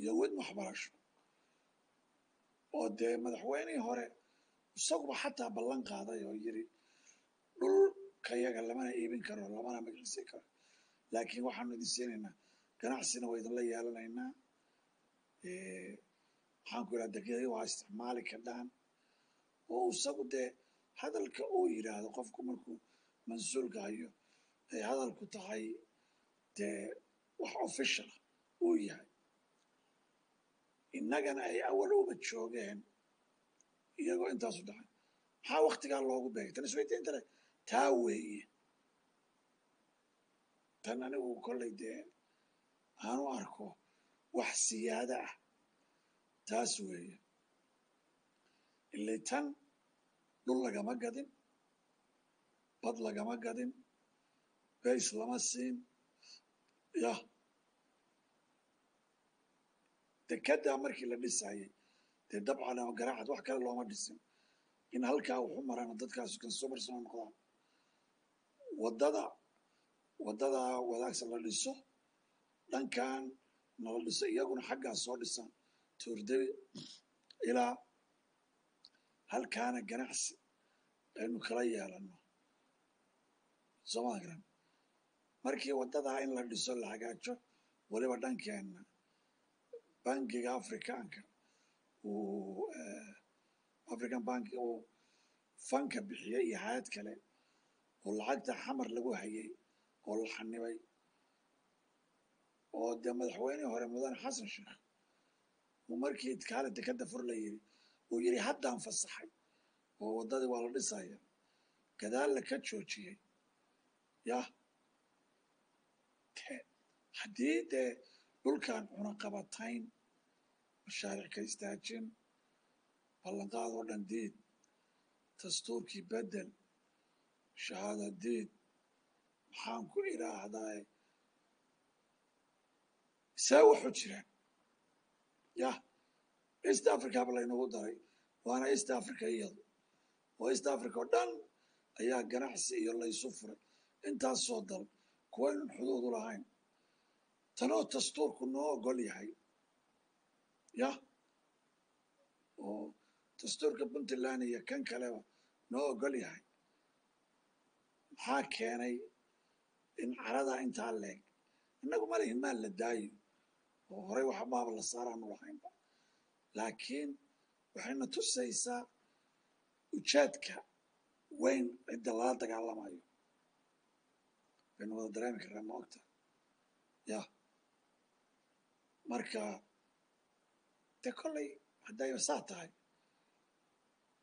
iyo wid waxbarasho oo dee madaxweynihii hore isaguba xataa ballan qaaday oo yiri dhulkayaga lamana iibin karo lamana magciisin karo. Laakiin waxaanu idin siinaynaa ganacsina waa idinla yeelanaynaa Eh, maxaan ku idhaha dekedii waa isticmaali kadhaan oo isagu dee hadalka uu yidhaahdo qofku markuu mansuulka hayo ay hadalku tahay dee wax official ah uu yahay. Innagana ay awal uba joogeen iyagoo intaasu dhacay. Maxaa waktigaa loogu beegay? Tan isweydiinta leh taa weeye tan anigu kollay dee aanu arko wax siyaada ah. Taas weeye. Ilay tan dhul lagama gadin bad lagama gadin bays lama siin. Yah. Dekeddaa markii la dhisayay dee dabcan ama garaacad wax kale looma dhisin. In halkaa wuxu maraan dadkaas consumers noo noqdaan waddada waddada wadaagsan la dhiso dhankan nala dhiso iyaguna xaggaas soo dhisaan tuurdebi ilaa halkaana ganacsi aynu kala yeelanno. Sooma garan? Markii waddadaa in la dhiso la hagaajo weliba dhankeenna bangiga afrikaanka uu african bank uu fanka bixiyey iyo hay'ad kale oo lacagta xamar lagu hayay oo la xanibay oo dee madaxweynihii hore mudane xasan sheekh uu markii kaale dekadda fur la yiri uu yidhi haddaan fasaxay oo waddadii waa la dhisaya gadaal la ka joojiyey yah haddii dee dhulkan cunaqabatayn mashaariic ka istaajin ballanqaad oo dhan diid dastuurkii bedel shahaada diid maxaan ku idhaahdaa see wuxu jiraan yah east africaba laynagu daray waana east africa iyadu oo east africa oo dhan ayaa ganacsi iyo laysu furay intaasoo dal kuwaynan xuduudu lahayn tanoo dastuurku noo ogol yahay yah oo dastuurka puntland iyo kan kaleba noo ogol yahay maxaa keenay in carada intaa leeg innagu malihin maan la daayo. Oo horey wax maaba la saaraanu lahaynba. Laakiin waxayna tusaysaa ujeedka weyn cidda lala dagaalamayo. Baynu wada dareemi karnaa ma ogta yah marka dee kolley haddayba saa tahay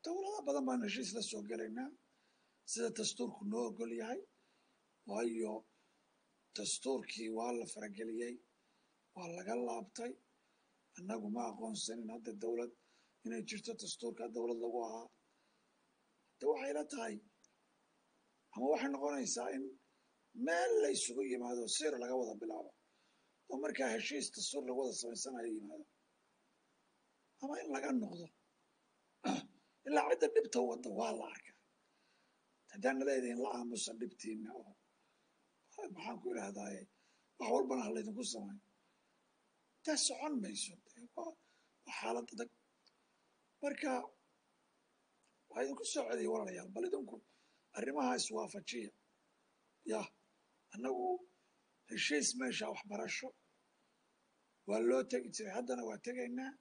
dowlado badan baanu heshiis la soo gelaynaa sida dastuurku noo ogol yahay waayo dastuurkii waa la farageliyey waa laga laabtay. Annagu ma aqoonsanin hadda dowlad inay jirto dastuurka dowlad lagu ahaa. De waxay la tahay ama waxay noqonaysaa in meel la ysugu yimaado sir laga wada bilaabo oo markaa heshiis dastuur lagu wada samaysanayo yimaado. Ama in laga noqdo ilaa cidda dhibta wadda waa la arkaa haddaana leedahin la aamusa dhibtiina oo maxaan ku idhahdaaye wax walbana ha laydinku samayo dee socon mayso waa xaalad adag. Marka waxaa idinku soo celiyay walaalayaal bal idinku arrimaha iswaafajiya yah annagu heshiis meesha waxbarasho waa loo tegi jiray. Haddana waa tegaynaa.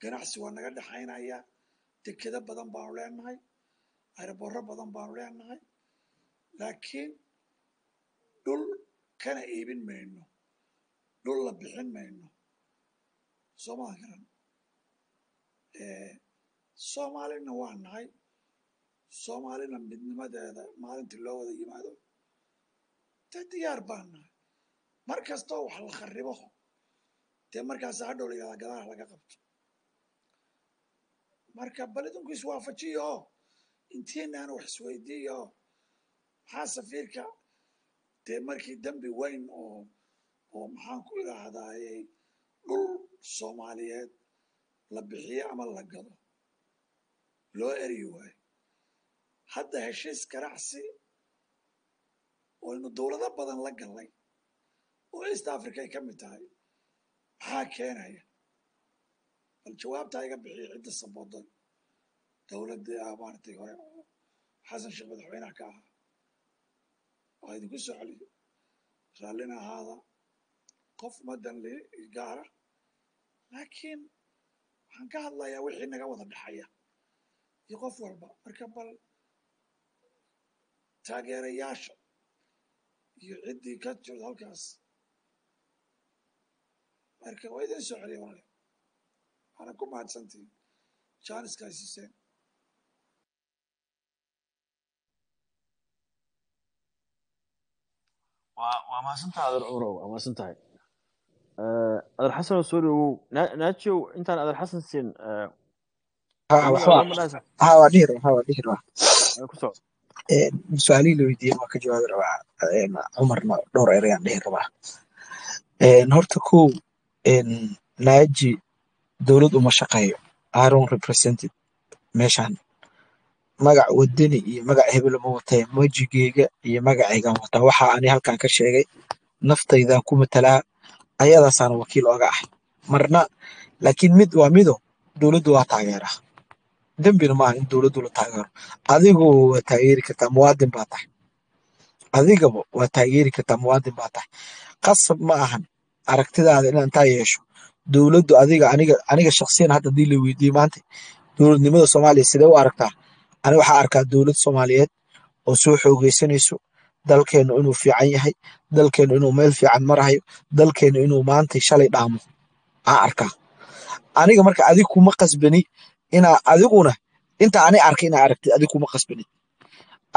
Ganacsi waa naga dhexaynaya. Dekedo badan baanu leenahay aeroborro badan baanu leenahay laakiin dhul kana iibin mayno dhul la bixin mayno soomaa garan soomaalina waa nahay soomaalina midnimadeeda maalintii loo wada yimaado dee diyaar baan nahay mar kastoo wax la kharibo dee markaas hadhow layihahdaa gadaha laga qabto marka bal idinku iswaafajiya oo intiinaana wax isweydiiya oo maxaa safiirka dee markii dembi weyn oo oo maxaan ku idhaahdaaye dhul soomaaliyeed la bixiyo ama la gado loo eryi waayo hadda heshiis ganacsi waynu dowlado badan la gallay oo east africa ay ka mid tahay maxaa keenaya bal jawaabtaa iga bixiya cidda sabooday dowladdii ah maaragtay hore oo xasan sheekh madaxweynaha ka ahaa waa idinku soo celiyo raallina ahaada qof madan li gaara laakiin waxaan ka hadlayaa wixii naga wada dhexaya iyo qof walba marka bal taageerayaasha iyo ciddii ka jirta halkaas marka waa idin soo celiya walaale waana ku mahadsantihin jaaniska ay waa mahadsantaha adeer cumar waa mahadsantahay adeer xasan oo soo dhawow naajow intaan adeer xasan siin su'aalihii la weydiiyey waa ka jawaabi rabaa cumarna dhowr erayaan dhihi rabaa. Horta kow naaji dowlad uma shaqeeyo. Aron represented meeshan magac wadani iyo magac hebel ma watee mojigeyga iyo magacaygaan wataa waxa ani halkan ka sheegay naftaydan ku matalaa ayadaasaan wakiil oga ah. Marna laakiin mid waa mido dowladdu waa taageeraa dembina maaha in dowladdu la taageero. Adigu waa taageeri kartaa muwaadin baa tahay. Adigaba waa taageeri kartaa muwaadin baa tahay. Qasab ma ahan aragtidaada inaan intaa yeesho. Dowladdu adiga aniga aniga shakhsiyan hadda haddii la weydiiyo maanta dowladnimada soomaaliya sidee u aragtaa ani waxaa arkaa dowlad soomaaliyeed oo soo xoogeysanayso dalkeenu inuu fiican yahay dalkeenu inuu meel fiican marayo dalkeenu inuu maanta shalay dhaamo. Aan arkaa. Aniga marka adig kuma qasbani inaa adiguna inta ani arkay inaa aragtid adig kuma qasbani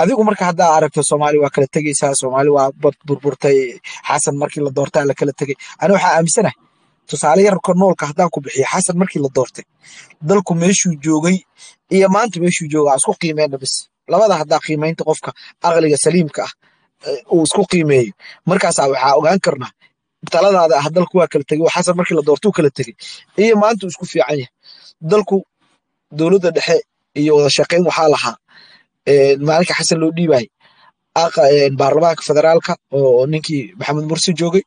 adigu marka haddaa aragto soomaali waa kala tegeysaa soomaali waa burburtay xasan markii la doortaa la kala tegay ani waxaa aaminsanahay tusaale yarka noolka haddaan ku bixiyo xasan markii la doortay. Dalku meeshuu joogay iyo maanta meeshuu jooga isku qiimeyna bis labada haddaa qiimeynta qofka aqliga saliimka ah eh, uu isku qiimeeyo. Markaasaa waxaa ogaan karnaa taladaada ah dalku waa kala tegay oo xasan markii la doortuu kala tegay iyo maanta isku fiican yahay. Dalku dowladda dhexe iyo wada waxaa lahaa eh, maalinka xasan loo dhiibayay aqa- eh, baarlamaanka federaalka oo ninkii maxamed mursi joogay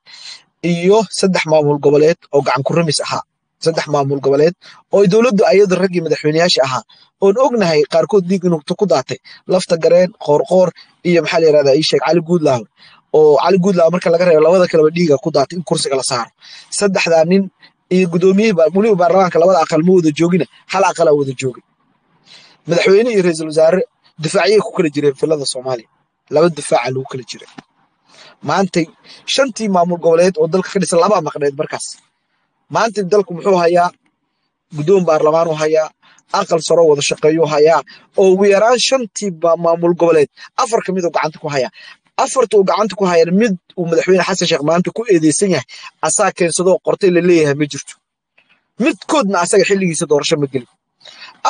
iyo saddex maamul goboleed oo gacan ku ramis ahaa. Saddex maamul goboleed oo dowladdu ayadu raggii madaxweyneyaasha ahaa. Oon ognahay qaarkood dhiig inuu ku daatay lafta gareen qoorqoor iyo maxaa la yirahdaa ii sheeg cali guudlaawe oo cali guudlaawe marka laga reebo labada kaleba dhiiga ku daatay in kursiga la saaro. Saddexdaa nin iyo gudoomiyihii ba- weliba baarlamaanka labada aqal ma wada joogina hal aqalaa wada joogay madaxweyne iyo ra'iisul wasaare difaaciyay ku kala jireen filada soomaaliya. Laba difaaca lagu kala jiray maantay shantii maamul goboleed oo dalka ka dhisan labaa maqneed markaas. Maanta dalku muxuu hayaa? Guddoon baarlamaan u hayaa? Aqal saro wada shaqeeyuu hayaa? Oo ugu yaraan shantii maamul goboleed. Afar ka mid oo gacanta ku hayaa afarta uu gacanta ku hayana mid uu madaxweyne xasan sheekh maanta ku eedeysan yahay asaa keensadoo qortay la ma jirto. Midkoodna asaga xilligiisa doorasho ma gelin.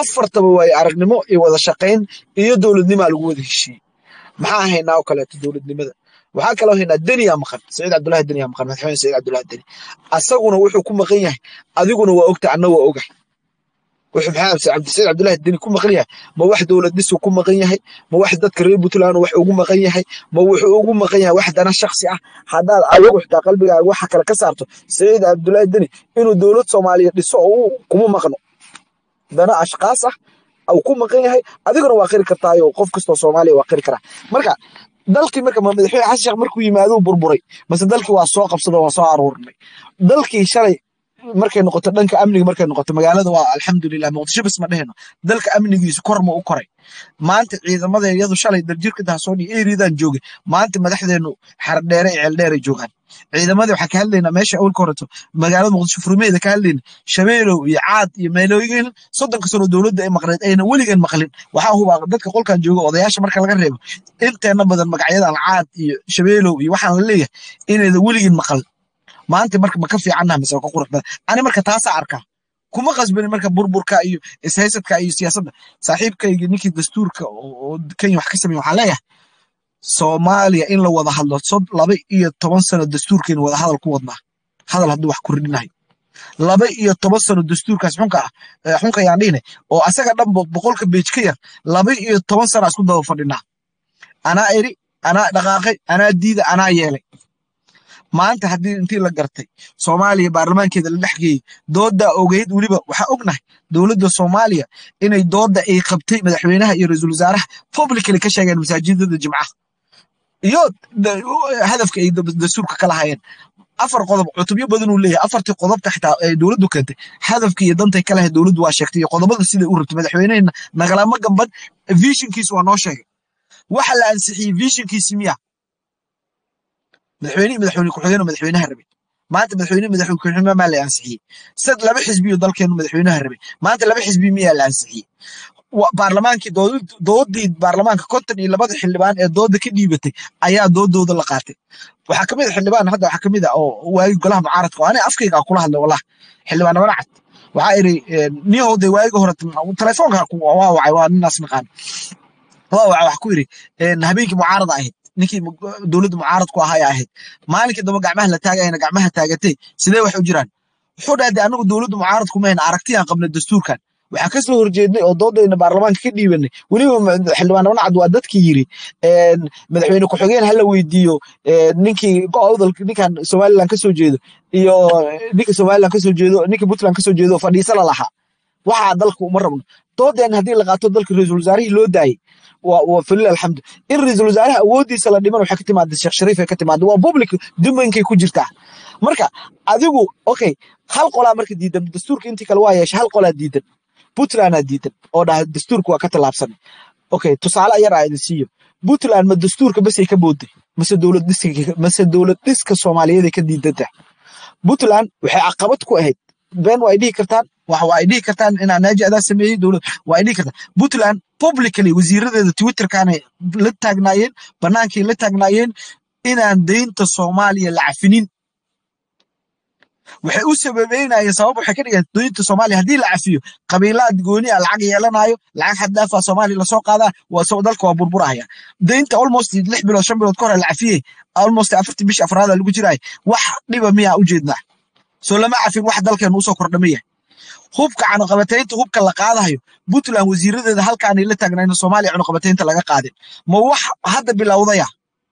Afartaba waayo aragnimo iyo wada shaqayn iyo dowladnimaa lagu wada heshiiyey. Maxaa haynaa oo kaleeto dowladnimada waxaa kaloo haynaa deniyaa maqan. Saciid cabdulahi deniyaa maqan. Madaxweyne saciid cabdulahi deni. Asaguna wuxuu ku maqan yahay. Adiguna waa ogta anna waa ogahay wuxuu maxaa cabdi saciid cabdulahi deni ku maqan yahay. Ma wax dowlad dhisuu ku maqan yahay? Ma wax dadka reer puntland wax ugu maqan yahay? Ma wuxuu ugu maqan yahay wax dana shakhsi ah? Haddaad adigu qalbigaaga waxa kale ka saarto saciid cabdulahi deni inuu dowlad soomaaliya dhiso oo kuma maqno. Dana ashkaas ah uu ku maqan yahay. Adiguna waa qiri kartaayo qof kastoo soomaaliya waa qiri karaa. Marka dalkii marka ma madaxweyne xasan sheekh markuu yimaado burburay mase dalkii waa soo qabsado waa soo aruurnay. Dalkii shalay markay noqoto dhanka amniga markay noqoto magaalada waa alxamdulilah muqdisho bas ma dheheno dalka amnigiisu kor ma u koray. Maanta ciidamada iyadu shalay daljirka dahsoon iyo eeriyadan joogay maanta madaxdeenu xardheere iyo ceeldheeray joogaan. Ciidamadii waxaa ka hadlaynaa meesha awalka horeto. Magaalada muqdisho furmeeda ka hadlayna. Shabeelow iyo caad iyo meelooyin soddonka sano dowladda ay maqneed ayna weligan maqlin. Waxaa hubaa dadka qolkan jooga odayaasha marka laga reebo. Inteena badan magacyadan caad iyo shabeelow iyo waxaan la leeyahay inayda weligin maqal maanta marka ma ka fiicannaha mise ka qurux badan. Ani marka taasaa arkaa kuma qasbani marka burburka iyo ishaysadka iyo siyaasadda. Saaxiibkayga ninkii dastuurka oo kenya wax ka sameeye waxaan leeyahay soomaaliya in la wada hadlo laba iyo toban sano dastuurkeenu wada hadal ku wadnaa. Hadal hadduu wax ku ridhinayo laba iyo toban sano dastuurkaas xunka ah xunka ayaan dhihine oo asaga dhan bo- boqolka beej ka yar laba iyo toban sana isku daba fadhinaa. Anaa eri anaa dhaqaaqay anaa diida anaa yeelay maanta haddii intii la gartay soomaaliya baarlamaankeeda la dhex geeyey doodaa ogeyd weliba waxaa ognahay dowladda soomaaliya inay dooda ay qabtay madaxweynaha iyo ra'iisul wasaaraha publicly ka sheegeen masaajidada jimcaha. Iyo da- hadafka ay dastuurka kala hayeen afar qodob cutubyo badan uu leeyahay afartii qodobta xitaa ay dowladdu keentay. Hadafka iyo dantay ka lahayd dowladdu waa sheegtay iyo qodobada siday u rabtay madaxweynehena nagalama gamban visionkiisa waa noo sheegay. Waxa la ansixiyey visionkiisi miya madaxweyne madaxweyne ku-xigeenoo madaxweynaha rabay. Maanta madaxweyne madaxweyne ku-xigeen maa la ansixiyey. Sad laba xisbiyo dalkeenu madaxweynaha rabay. Maanta laba xisbi miyaa la ansixiyey. Baarlamaankii dood- doodii baarlamaanka konton iyo labada xildhibaan ee dooda ka dhiibatay ayaa doodooda la qaatay. Waxaa ka mid a xildhibaan hadda waxaa ka mid a oo waagi golaha mucaaradka oo aniga afkayga kula hadlay wallah xildhibaan nabana cad waxaa iri niyahowday waagi hore telefoonka ku- waa wacay waa ninaas naqaan. Waa wax ku yiri een, habeenkii mucaarada ahayd ninkii dowladda mucaarad ku ahaa ahayd. Maalinkii dambe gacmaha la taagayana gacmaha taagatay. Sidee wax u jiraan? Wuxuu dhahay dee anagu dowladda mucaarad kuma hayna aragtiyaan qabna dastuurkan. Waxaa ka soo horjeednay oo doodayna baarlamaanka ka dhiibanay. Weliba xildhibaan nabad waa dadkii yiri madaxweyne ku-xigeen hala weydiiyo. Ninkii go-awdal ninkan somaliland ka soo jeedo iyo ninka somaliland ka soo jeedo ninka puntland ka soo jeedo fadhiisa la lahaa. Waxaa dalka uma rabno. Doodeen haddii la qaato dalka ra'iisul wasaarihii loo daayay falil alxamdu in ra'iisul wasaaraha awoodiisa la dhiman waxay ka timaada sheekh shariif ay ka timaada waa public dumankay ku jirtaa. Marka adigu okay hal qolaa marka diidan dastuurka intii kale waa yeesha hal qolaa diidan. Puntlandaa diidan oo dhaha dastuurka waa ka tallaabsanay okay tusaale yar aa idin siiyo. Puntland ma dastuurka basay ka booday mase dowlad dhiska mase dowlad dhiska soomaaliyeed ka diidanta puntland waxay caqabad ku ahayd. Been waa ay dhihi kartaan wax waa ay dhihi kartaan inaa naaji adaa sameeyey dowlad. Waa dhihi kartaan puntland publicly wasiiradeeda twitterkaanay la taagnaayeen bannaankay la taagnaayeen inaan deynta soomaaliya la cafinin. Waxay u sababeynayeen sabab waxay ka dhigeen deynta soomaaliya haddii la cafiyo qabiilaad gooni ah lacag yeelanayo lacag xad dhaaf ah soomaaliya la soo qaadaa waa dalka waa burburahaya deynta almost lix bilood shan bilood ka hore la cafiyey almost afartii bishi afraada lagu jiraayo wax dhiba miyaa ujeednaa soo lama cafin wax dalkeenu u soo kordhamaya hubka cunaqabataynta hubka la qaadayo puntland wasiiradeeda halkaanay la taagnayna soomaaliya cunaqabataynta laga qaadin. Ma wax hadda bilowdaya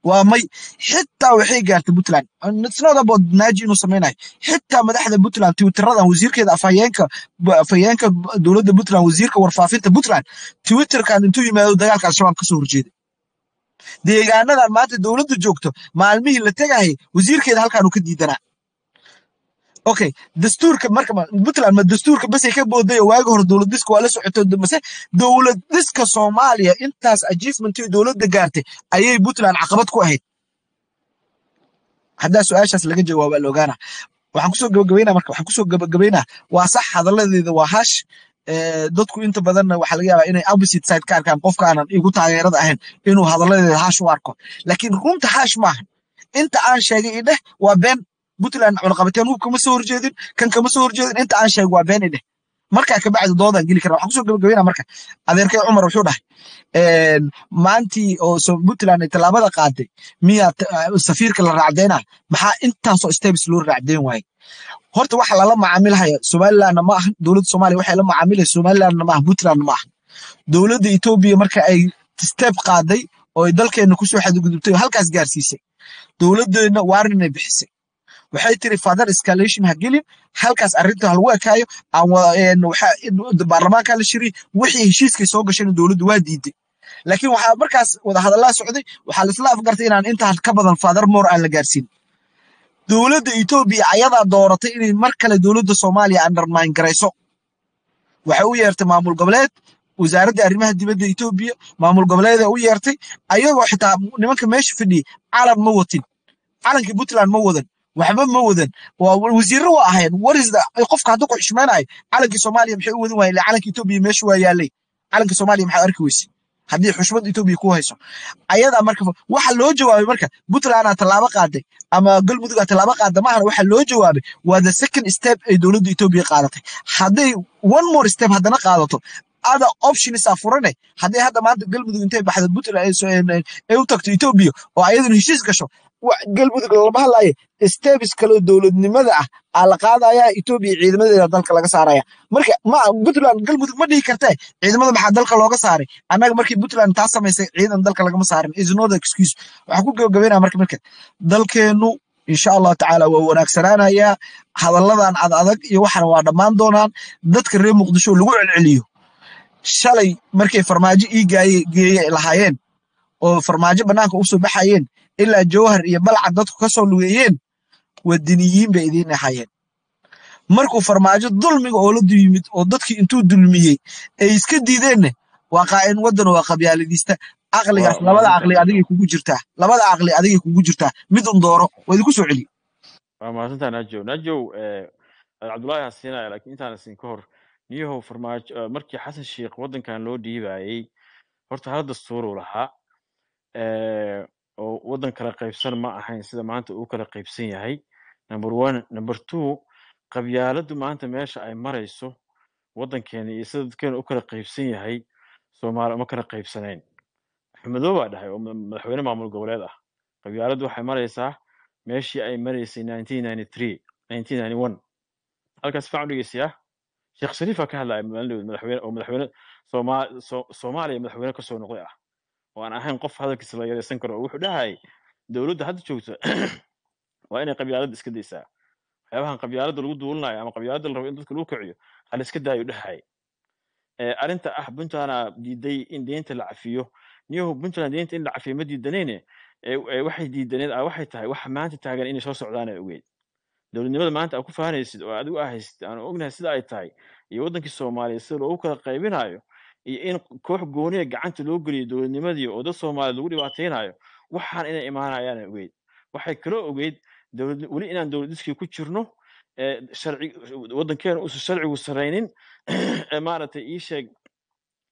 waa may. Xitaa waxay gaartay puntland. It's not about naaji inuu samaynayo xitaa madaxda puntland twitteradan wasiirkeeda afhayeenka afhayeenka dowladda puntland wasiirka warfaafinta puntland twitterkan intuu yimaado dagaalka al-shabaab ka soo horjeeda deegaanadan maanta dowladdu joogto maalmihii la tegayay wasiirkeeda halkaanuu ka diidanaa okay dastuurka marka ma- puntland ma dastuurka basay ka booday oo waagi hore dowlad dhiska waa la socoto mase dowlad dhiska soomaaliya intaas achievement dowladda gaartay ayay puntland caqabad ku ahayd. Haddaa su'aashaas laga jawaaba la waxaan ku soo gabagabaynaa marka waxaan ku soo gabagabaynaa waa sax hadalladeeda waa hash Eh, dadku inta badanna waxaa laga yaabaa inay opposite side ka arkaan qofka aanan igu taageerada ahayn inuu hadalladeeda hash u arko. Laakiin runta hash maaha. Inta aan sheegay idheh waa been puntland cunaqabateen hub kama soo horjeedin kan kama soo horjeedin inta aan sheegay waa been idheh markaa kabacdi doodaan geli kara waxaan ku soo gabagabaynaa marka. Adeerkay cumar wuxuu dhahay maantii oo puntland ay tallaabada qaaday miyaa safiirka la raacdeynaa maxaa intaasoo steps loo raacdeyn waayey horta waxa lala macaamilhaya somalilandna ma ahan dowladda soomaaliya waxay la macaamilaysa somalilandna ma ahan puntlandna ma ahan. Dowladda etoobiya marka ay step qaaday oo ay dalkeena ku soo xadgudubtay oo halkaas gaarsiisay dowladdeena waarin ay bixisay waxay tiri father escalation ha gelin. Halkaas arrinta ha lagu ekaayo. Baarlamaanka la shiri wixii heshiiskay soo gashayna dowladdu waa diiday laakiin waxaa markaas wada hadallaa socday waxaa laisla afgartay inaan intaa ka badan father more aan la gaarsiin. Dowladda etoobiya ayadaa dooratay inay mar kale dowladda soomaaliya undermine garayso. Waxay u yeertay maamul goboleed wasaaradda arrimaha dibadda etoobiya maamul goboleed u yeertay ayagoo xitaa nimanka meesha fadhiyay calan ma watin. Calankii puntland ma wadan waxba ma wadan. Waa wasiirro waa ahayn qofka hadduu ku xushmaynayo calankii soomaaliya maxay u wadan ilaa calanka etoobiya meesha waa yaalay. Calanka soomaaliya maxaa arki weyse? Haddii xushmad etoobiya ku hayso. Ayadaa marka waxa loo jawaabay marka puntlandaa tallaabo qaaday ama galmudugaa tallaabo qaada maahana waxa loo jawaabay waa the second step ay dowladda etoobiya qaadatay. Hadday one more step haddana qaadato other options aa furane hadday hadda maanta galmudug intay baxdo puntland ay u tagto etoobiya oo ayaduna heshiis gasho galmudug lama hadlaayo steps kale oo dowladnimada ah aa la qaadaya etoobiya ciidamadeeda dalka laga saaraya. Marka ma puntland galmudug ma dhihi kartee ciidamada maxaa dalka looga saaray? Annaga markii puntland taa samaysay ciidan dalka lagama saarin. Is not excuse. Waxaan ku gabagabeynaya marka marka dalkeenu insha allah tacaala waa wanaagsanaanayaa hadalladan ad adag iyo waxana waa dhammaan doonaan dadka reer muqdisho lagu celceliyo. Shalay markay farmaajo ii geeye lahaayeen oo farmaajo bannaanka u soo baxayeen ilaa jawhar iyo balcad dadku ka soo lugeeyeen wadiniyiin bay idiin ahaayeen. Markuu farmaajo dulmiga oo la yimid oo dadkii intuu dulmiyey ay iska diideenna waa qaa'in waddan waa qabyaaladiista. Caqligaas labada caqli adigay kugu jirtaa. Labada caqli adigay kugu jirtaa. Mid un dooro waa idinku soo celiye waa najow. Najow eh, cabdullaahi ha siinaya laakiin siin ka hor. Niyahow farmaajo eh, markii xasan sheikh waddankan loo dhiibayey horta hal dastuuruu lahaa. Eh, oo waddan kala qaybsan ma ahayn sida maanta uu kala qaybsan yahay. Number one number two qabyaaladdu maanta meesha ay marayso waddankeena iyo sida dadkeena u kala qaybsan yahay soomaali uma kala qaybsanayn. Axmedow baa dhahay oo ma- madaxweyne maamul goboleed ah. Qabyaaladdu waxay maraysaa meeshii ay maraysay 1993 1991 halkaas fiican u dhegeystayaa sheekh shariifa ka hadlaya madaxweyne oo madaxweyne Sooma- So- soomaaliya madaxweyne ka soo noqday ah oo ahayn qof hadalkiisa la yareysan karo oo wuxuu dhahay dowladda hadda joogta waa inay qabyaaladda iska daysaa. Waxyaabahan qabyaaladda lagu duulinayo ama qabyaaladda la rabo in dadka lagu kiciyo ha iska daayo dhahay. Arrinta ah puntlandna diiday in deynta la cafiyo. Niyahu puntland deynta in la cafiyo ma ee waxay diidaneed ah waxay tahay waxa maanta taagan inay soo socdaan ay ogeyd. Dowladnimada maanta aad ku fahanaysid oo adigu aa haysid aan ognahay sida ay tahay iyo waddankii soomaaliya sida loogu kala qaybinayo iyo in koox gooniya gacanta loo geliyo dowladnimadii oo dad soomaaliya lagu dhibaataynayo waxaan inay imaanayaan ay ogeyd. Waxay kaloo ogeyd weli inaan dowlad iskii ku jirno waddankeena uusan sharcigu saraynin maaragtay ii sheeg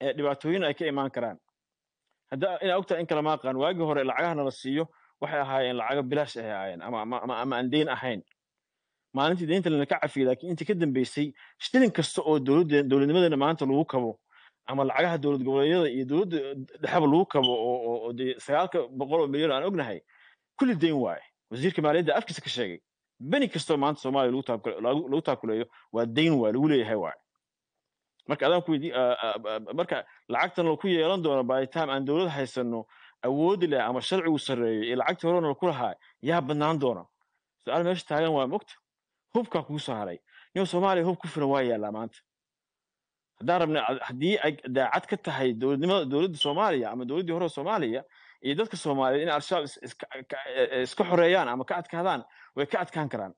ee dhibaatooyin ay ka imaan karaan. Inaa ogtahay in kale ma aqaan waagii hore lacagahana la siiyo waxay ahaayeen lacago bilaash ahay ahaayeen ama aan deyn ahayn. Maalintii deynta lana ka cafiyey laakiin intii ka dambeysay shilin kasta oo dowladnimadeena maanta lagu kabo ama lacagaha dowlad goboleedyada iyo dowladda dhexeba lagu kabo oo sagaalka boqol oo milyan aan ognahay kulli deyn waaye wasiirka maaliyadda afkiisa ka sheegay beni kastoo maanta soomaaliya lagu taakul- lagu lagu taakuleeyo waa deyn waaye lagu leeyahay waaye marka adaan ku marka lacagtan ku yeelan doono by aan dowlad haysano awoodi leh ama sharcigu sarreeyo iyo lacagtii horena ku lahaa yaa badnaan doona su'aal meesha taagan waa mogta hubkaa kugu soo haray. Nin soomaaliya hub ku filan waa yaallaa maanta haddaan rabna haddii ay daacad ka tahay dowladnimada dowladda soomaaliya ama dowladdii hore soomaaliya iyo dadka soomaaliyeed in al-shabaab is- iska ka- iska xoreeyaan ama ka adkaadaan way ka adkaan karaan.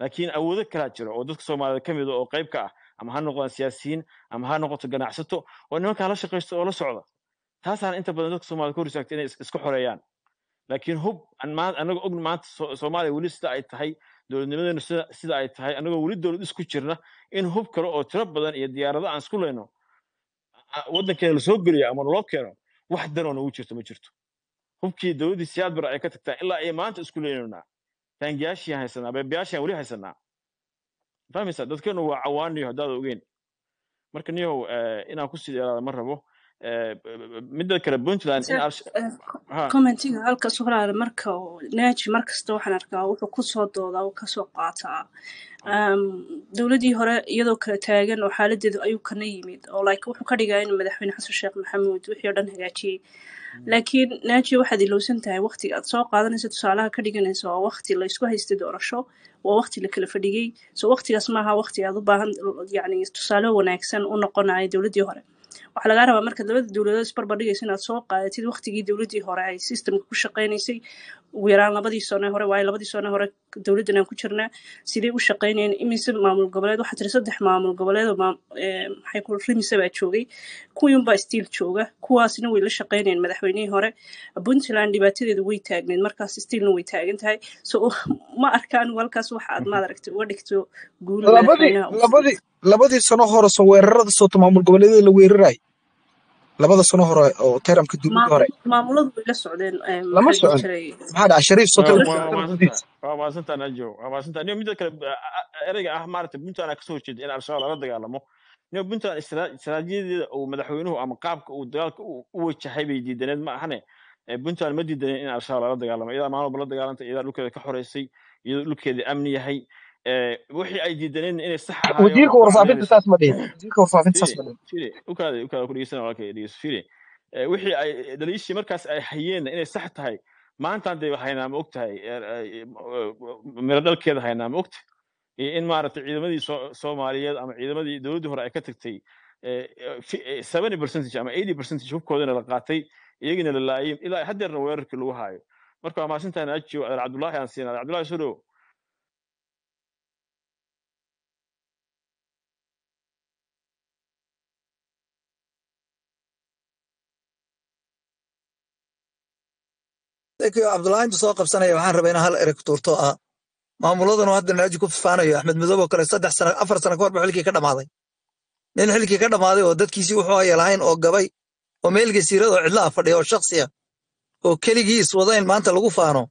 Laakiin awoodo kalaa jira oo dadka soomaaliyeed ka mid a oo qayb ka ah ama ha noqdaan siyaasiyiin ama ha noqoto ganacsato oo nimankaa la shaqaysto oo la socda. Taasaan inta badan dadka soomaaliyed ka hor istaagta inay is- iska xoreeyaan laakiin hub aan maan anagoo og maanta So- soomaaliya weli sida ay tahay dowladnimadeenu sida ay tahay anagoo weli dowlad isku jirna in hub kale oo tiro badan iyo diyaarado aan isku leyno waddankeena la soo geliyo ama naloo keeno wax danoo nagu jirto ma jirto. Hubkii dowladdii siyaad bara ay ka tagtaa ilaa ay maanta isku leynanaa taangiyaashiaan haysanaa beebayaashiaan weli haysanaa. Fahmaysaa? Dadkeenu waa cawaaniyo haddaad ogeyn. Marka niyow eh, inaan ku sii dheeraada ma rabo Midda kale puntland ha. commentiga halka suhraale marka naaji markasta waxaan arkaa wuxuu ku soo doodaa uu ka soo qaataa. Um, dowladii hore iyadoo kala taagan oo xaaladeedu ayuu kana yimid oo like wuxuu ka dhigaa in madaxweyne xasan sheekh maxamuud wixii oo dhan hagaajiyey. Laakiin naaji waxaad ilowsan tahay waqtiga aad soo qaadanayso tusaalaha ka dhiganayso waa waqti la isku haystay doorasho waa waqti la kala fadhiyey so waqtigaas maaha waqti aad u baahan yani tusaale wanaagsan u noqonaya dowladii hore waxaa lagaa rabaa marka labada dowladood isbarbardhigaysa inaad soo qaadatid waqtigii dowladii hore ay systemka ku shaqaynaysay. Ugu yaraan labadii sano hore waayo labadii sano hore dowladdan aan ku jirnaa. Sidee u shaqaynayeen imise maamul goboleed waxaa tiri saddex maamul goboleed oo maxay ku rimise baa joogay. Kuwiunbaa stiil jooga kuwaasna way la shaqaynayeen madaxweynihii hore. Puntland dhibaatadeedu way taagneed markaas stiilna way taagan tahay. So ma arkaan walkaas waxa aad maad aragtay uga dhigto guul labadii madaxweynaha. sano hore soo weerarada soota maamul goboleedyada la weeraray labada sano hore oo teramka dowladda hore. maamul- maamuladu way la socdeen ee, lama socon. maxaa dhaca shariif soota waa la la waa- socon waa socdeen mahadsanta waa mahadsanta najo waa mahadsanta niyo midda kale a- a- ereyga ah maaragtay puntland ka soo horjeeda in al-shabaab lala dagaalamo. Niyo puntland istaraatiijiyadeeda uu madaxweynuhu ama qaabka uu dagaalka u wajahay bay diidaneed ma ahane? Eh, puntland ma diidaneen in al-shabaab lala dagaalamo iyadaa maalin walba la dagaalantay iyadaa dhulkeeda ka xoreysay iyadoo dhulkeeda amni yahay. Eh, wixii ay diidaneen inay sax wasiirka warfaafinta saas ma dhihin. Wasiirka warfaafinta saas ma dhihin. Firi ukaada ku dhegeysana walaalkay dhegeyso. Firi wixii ay dhaliishii markaas ay hayeen inay sax tahay maantaan dee haynaa ma og tahay? Miro dhalkeeda haynaa ma ogta iyo in maaragtay ciidamadii soo- soomaaliyeed ama ciidamadii dowladdii hore ay ka tagtay seventy percentage ama eighty percentage hubkoodana la qaatay iyagina la laayay ilaa haddeerna weerarkii lagu haayo. Marka waa adeer cabdullaahi aan siinaa cabdullaahi soo cabdullaahi intu soo qabsanaya waxaan rabaa inaan hal erey ku tuurto ah. Maamuladanu hadda naaji ku faanayo axmed madoobe oo kale saddex sano afar sano ka hor buu xilkii ka dhammaaday nin xilkii ka dhammaaday oo dadkiisii wuxuu haya lahayn oo gabay oo meel gasiirad oo cidla ah fadhiya oo shakhsi ah oo keligii iswada in maanta lagu faano.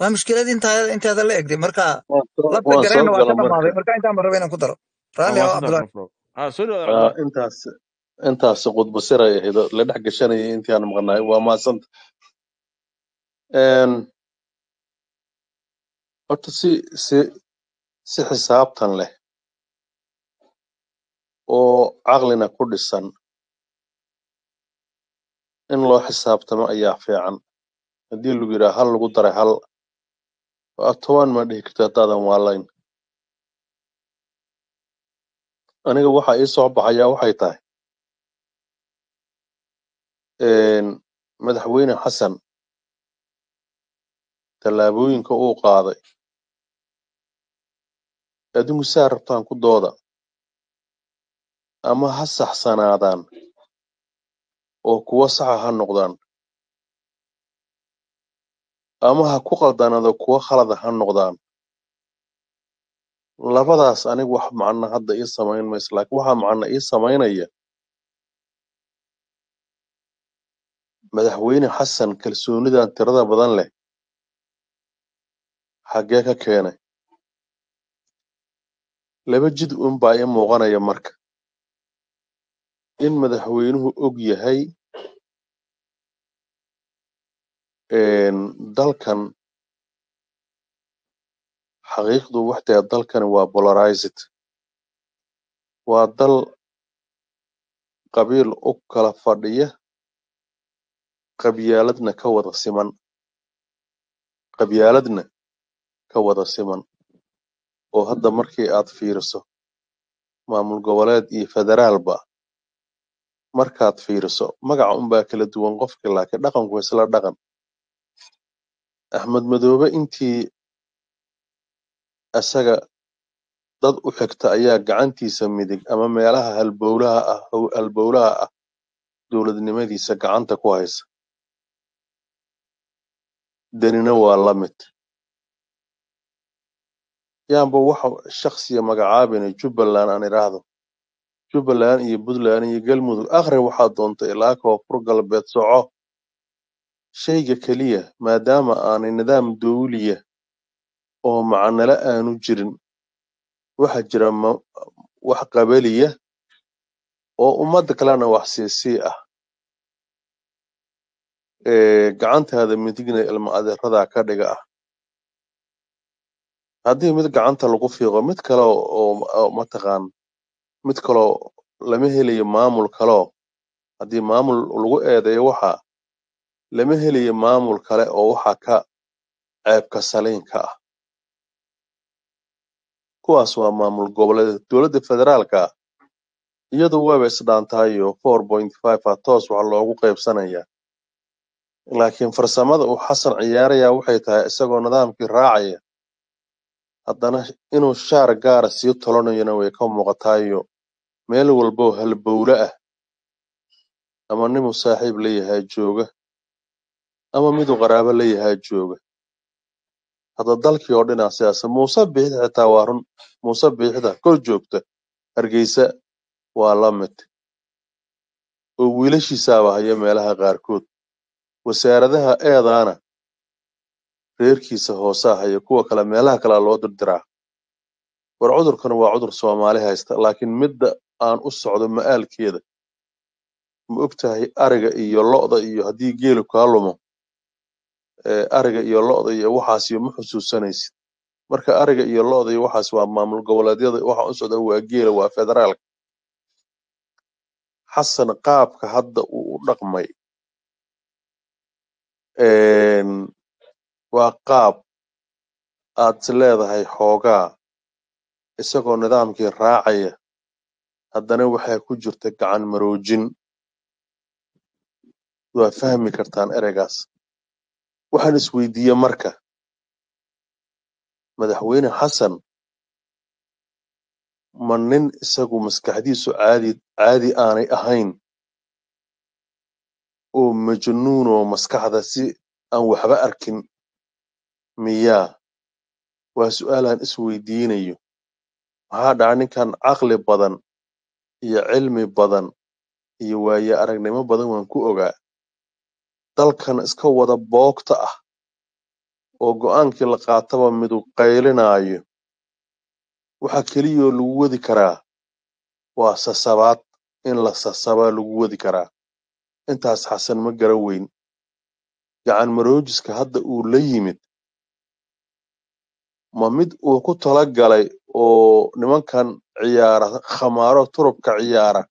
Waa mushkilad intaa intaada la egday marka labta gareenna waa ka dhammaaday marka. intaan raba inaan ku daro. Raalli ah cabdullaahi profro ah intaas intaas qudbasiray ahayd oo la dhex gashanayay intii aan maqnaay waa mahadsanta Een, horta si si si xisaabtan leh oo caqlina ku dhisan in loo xisaabtamo ayaa fiican. Haddii lagu yidhaha hal lagu daray hal waa toban ma dhihi karta haddaadan waalayn. Aniga waxa ii soo baxayaa waxay tahay madaxweyne xasan tallaabooyinka uu qaaday. Adigu saa rabtaan ku dooda ama ha saxsanaadaan oo kuwo saxa ha noqdaan ama ha ku qaldanaado kuwo khalada ha noqdaan labadaas anigu wax macno hadda ii samayn mayso laakiin waxaa macno ii samaynaya madaxweyne xasan kalsoonidan tirada badan leh xaggee ka keenay. Laba jid un baa ii muuqanaya marka. In madaxweynuhu og yahay dalkan xaqiiqdu waxtahay dalkani waa polarized. Waa dal qabiil u kala fadhiya qabyaaladna ka wada siman. Qabyaaladna ka wada siman oo hadda markii aad fiiriso maamul goboleed iyo federaalba markaad fiiriso magaca unbaa kala duwan qofkii laakiin dhaqanku isla dhaqan. Axmed madoobe intii isaga dad u xigta ayaa gacantiisa midig ama meelaha halbowlaha ah halbowlaha ah dowladnimadiisa gacanta ku haysa. Danina waa la mid yaanba waxa shaksiya magacaabina jubbaland aan idhaahdo. Jubbaland iyo puntland iyo galmudug akhri waxaa doonta ilaa koonfur galbeed soco. Shayga keliya maadaama aanay nidaam dowliya oo macanale aanu jirin waxa jira wax qabaliya oo ummadda kalena wax siisii ah. Gacantaada midigna ilma adeeradaa ka dhiga ah haddii mid gacanta lagu fiiqo mid kale oo mataqaan mid kaloo lama helayo maamul kaloo haddii maamul lagu eedeeyo waxa lama helayo maamul kale oo waxa ka ceebka saliinka ah. Kuwaas waa maamul goboleed dowladda federaalka iyadu wayba isdhaantahayo four point five a toos waxa loogu qaybsanaya laakiin farsamada uu xasan ciyaarayaa waxay tahay isagoo nidaamkii raacaya haddana inuu shaar gaara sii tolanayona way ka muuqataayo. Meel walboo halbowle ah. Ama ninuu saaxiib leeyahaa jooga. Ama miduu qaraabo leeyahaa jooga. Hadda dalkii oo dhinaa sidaas muuse biixda xitaa waa run. Muuse biixda kor joogta. Hargeysa waa la mid. Oo wiilashiisaaba haya meelaha qaarkood. Wasaaradaha eedaana reerkiisa hoosaa haya kuwa kale meelaha kalea loo dirdiraa. War cudurkana waa cudur soomaali haysta laakiin midda aan u socdo ma og tahay ariga iyo lo'da iyo haddii geelu kaa lumo. Ariga iyo lo'da iyo waxaasiyo ma xusuusanaysid. Marka ariga iyo lo'da iyo waxaas waa maamul goboleedyada waxa u socda waa geela waa federaalka xasan qaabka hadda uu u dhaqmay waa qaab aad is leedahay xoogaa isagoo nidaamkii raacaya. Haddana waxaa ku jirta gacan maroojin. Waa fahmi kartaan ereygaas. Waxaan isweydiiye marka madaxweyne xasan ma nin isagu maskaxdiisu caadi aanay ahayn? Oo majnuunoo maskaxda si aan waxba arkin miyaa waa su'aalaan isweydiinayo maxaa dhaca ninkan caqli badan iyo cilmi badan iyo waaye aragnimo badan waan ku ogaa. Dalkan iska wada boogta ah oo go'aankii la qaataba miduu qaylinaayo waxa keliyoo lagu wadi karaa. Waa sasabaad in la sasabaa lagu wadi karaa. Intaas xasan ma gara weyn. Gacan maroojiska hadda uu la yimid ma mid uu ku tala galay oo nimankan ciyaara khamaaro turubka ciyaara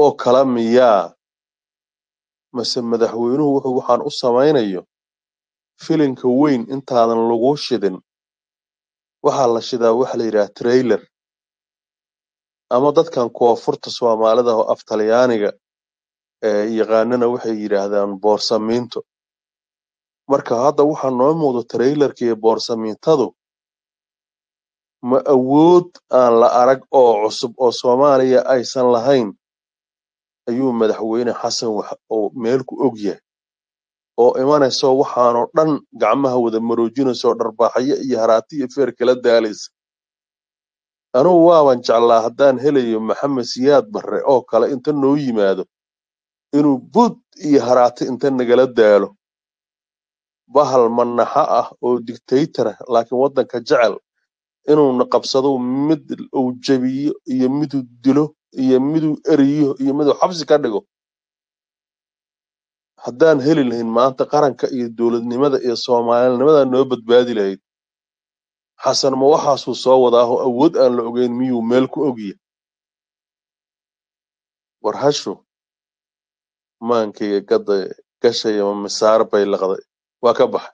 oo kala miyaa? Mase madaxweynuhu wuxuu waxaan u samaynayo filinka weyn intaadan lagu shidin. Waxaa la shidaa waxa la yidhaha trailer. Ama dadkan koonfurta soomaalida oo af talyaaniga ee yaqaanana waxay yidhaahdaan boorsamiinto marka hadda waxaa noo muuqda trailerka iyo boorsamiintadu ma awood aan la arag oo cusub oo soomaaliya aysan lahayn ayuu madaxweyne xasan wax oo meel ku og yahay. Oo imanayso waxaanoo dhan gacmaha wada maroojinayso dharbaaxyo iyo haraati iyo feer kala daalaysa anugu waaban jeclaa haddaan helayo maxamed siyaad barre oo kale inta noo yimaado inuu bud iyo haraati inta nagala daalo bahal manaxa ah oo dictator ah laakiin waddanka jecel inuuna qabsado mid uu jabiyo iyo miduu dilo iyo miduu eriyo iyo miduu xabsi ka dhigo. Haddaan heli lahayn maanta qaranka iyo dowladnimada iyo soomaalinimada noo badbaadi lahayd xasan ma waxaasuu soo wadaaho awood aan la ogeyn miyuu meel ku ogya war hashu maankayga gadda gashaya ma bay laqday waa ka baxa.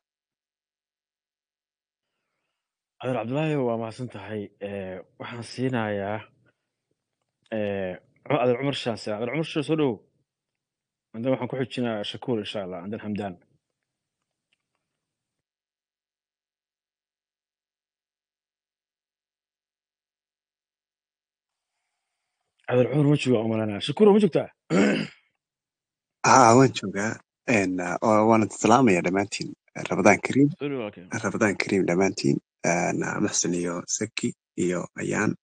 Cabdil cabdilaahi waa mahadsan tahay. Waxaan siinayaa cabdil cumar shaas cabdil cumar shaas soo dhow. Andan waxaan ku xijinayaa shakuur insha allah andan xamdaan cabdil cumar ma jooga? Umalanaa shakuur ma joogtaa? Ah, ha waan joogaa waana salaamaya dhammaantiin rabadaan kariim rabadaan kariim dhammaantiin muxsin iyo saki iyo ayaan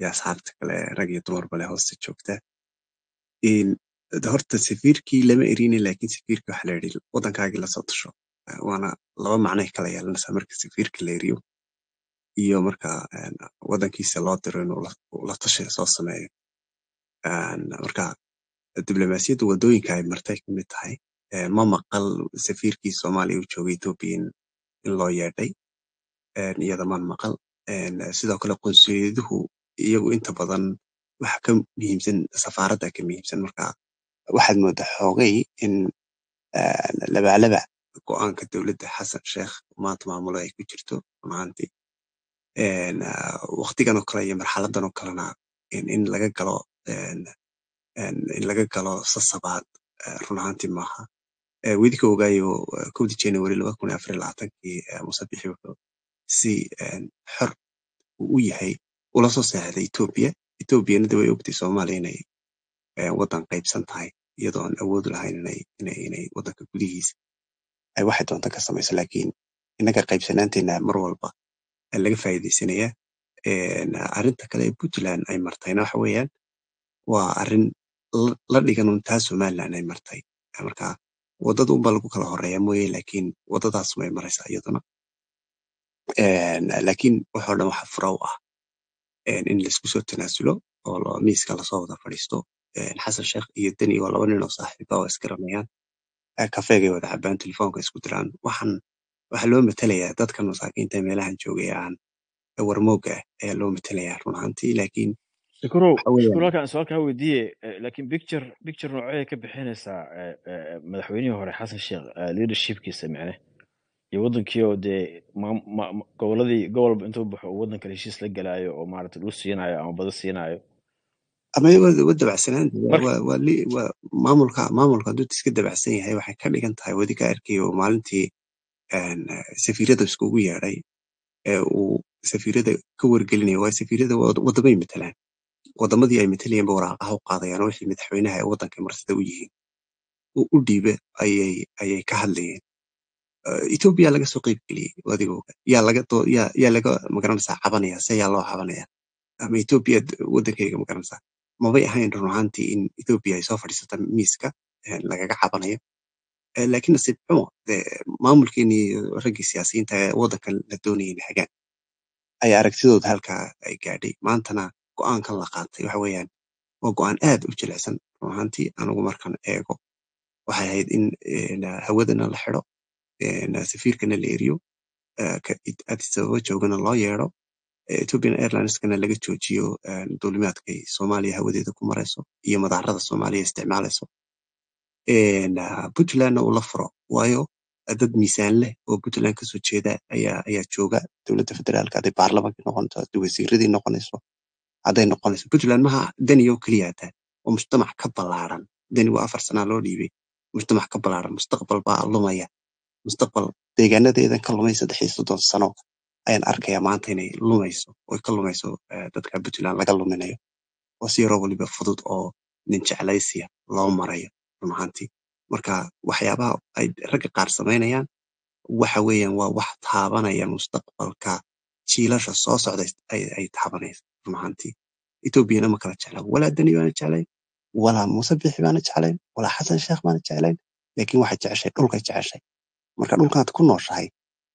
iyo asxaabta kale rag iyo dumarba leh hoosta joogta horta safiirkii lama erinin laakiin safiirkii waxaa la yidhi waddankaagii la soo tasho waana laba macnay kala yeelanaysaa marka safiirka la eriyo iyo marka waddankiisa loo diro inuu la tashi soo sameeyo marka diblomaasiyadda waddooyinka ay martay ka mid tahay ma maqal safiirkii soomaaliya u joogay etoobiya in loo yeedhay een, iyada maan maqal. Een, sidoo kale qunsuliyaduhu iyagu inta badan waxa ka muhiimsan safaaradda ka muhiimsan. Marka waxaad moodaa xoogay in labaalaba go'aanka dowladda xasan sheekh maanta maamulo ay ku jirto run ahaantii Een, ah, waqtigan oo kale iyo marxaladan oo kalena in laga galo in laga galo sasabaad eh, run ahaantii maaha Eh, wedi ka ogaayo eh, kowdii january laba kun afar iyo labaatankii eh, muuse bixi wuxuu si xor uu u yahay ula soo seexday etoobiya etoobiyana de way ogtay soomaaliya inay eh, waddan qaybsan tahay iyadoo aan awood lahayn inay waddanka gudihiisa ay waxay doonta ka samayso laakiin innaga qaybsanaanteena mar walba eh, laga faa'iidaysanaya arrinta kale ee puntland ay martayna waxa weeyaan waa arrin la dhigan un taa somaliland ay martay. Marka waddada unbaa lagu kala horreeya mooye laakiin waddadaas may maraysaa iyaduna laakiin waxoo dhan waxa fura ah. In la isku soo tanaasulo oo miiska la soo wada fadhiisto. Xasan sheekh iyo deni waa laba nin oo saaxiiba oo iskaranayaan kafeegay wada cabaan telefoonka isku diraan. Waxaan waxaa loo matalayaa dadka masaakiinta ee meelahan joogay aan warmooga ah ayaa loo matalayaa run ahaantii laakiin weeyaan shakuur halkaan su'aalkaa weydiiye eh, laakiin picture picture noocee ka bixinaysaa eh, eh, madaxweynihii hore xasan sheekh leadershipkiisa micne iyo wadankii oo dee goboladii gobolba intuu baxo uu waddanka heshiis la galaayo oo maaragtay dhul siinayo ama bado siinayo? Ama waa dabacsanaan maamulka maamulka hadduu iska dabacsan yahay waxay ka dhigan tahay wadi ka arkayo maalintii een, eh, safiirada iskugu yeedhay ee uu safiirada ka wargelinaya waa safiirada wad- wadamay matalaan wadamadii ay matalayeenba waraaqaha u qaadayaan oo wixii madaxweynaha ee waddanka marsada u yihiin? U u dhiibe ayay ka hadlayeen. Ethiopia laga soo qayb geliyey adiga oga yaa laga ma garanaysaa cabanaya se yaa loo cabanaya ama Ethiopia d- waddankayga ma garanaysaa mabay ahayn run ahaantii in Ethiopia ay soo fadhiisata miiska lagaga cabanayo. Laakiin nasiib xumo dee maamulkeenii raggii siyaasiyiinta ee waddankan la doonayay hagaan ayaa aragtidooda halkaa ay gaadhay. Maantana go'aankan la qaatay waxa weeyaan waa go'aan aad u jilicsan run ahaantii anigu markaan eego. Waxay ahayd in hawadana la xidho een, safiirkana la eriyo eh, Addis Ababa joogana loo yeedho eh, ethiopian airlineskana laga joojiyo eh, duulimaadkay soomaaliya hawadeeda ku marayso iyo madaarada soomaaliya isticmaalayso. Puntlandna uu la furo waayo dad miisaan leh oo puntland ka soo jeeda ayaa jooga dowladda federaalka hadday baarlamaanka noqonayso hadday wasiiradii noqonayso hadday noqonayso puntland maha dani oo keliya hataa oo mujtamac ka ballaaran dani waa afar sanaa loo dhiibay mujtamac ka ballaaran mustaqbal baa lumaya mustaqbal deegaanadeedan ka lumay saddex iyo soddon sano ayaan arkayaa maanta inay lumayso oy ka lumayso dadka puntland laga luminayo oo si yaroo waliba fudud oo nin jeclaysiya loo marayo run ahaantii marka waxyaabaha ay ragga qaar samaynayaan waxa weeyaan waa wax taabanaya mustaqbalka jiilasha soo socda ay, ay taabanaysa run ahaantii etoobiyana ma kala jecla walaa dani baana jeclayn walaa muuse bixi baana jeclayn walaa xasan sheekh baana jeclayn laakiin waxay jeceshay dhulkay jeceshay marka dhulkaad ku nooshahay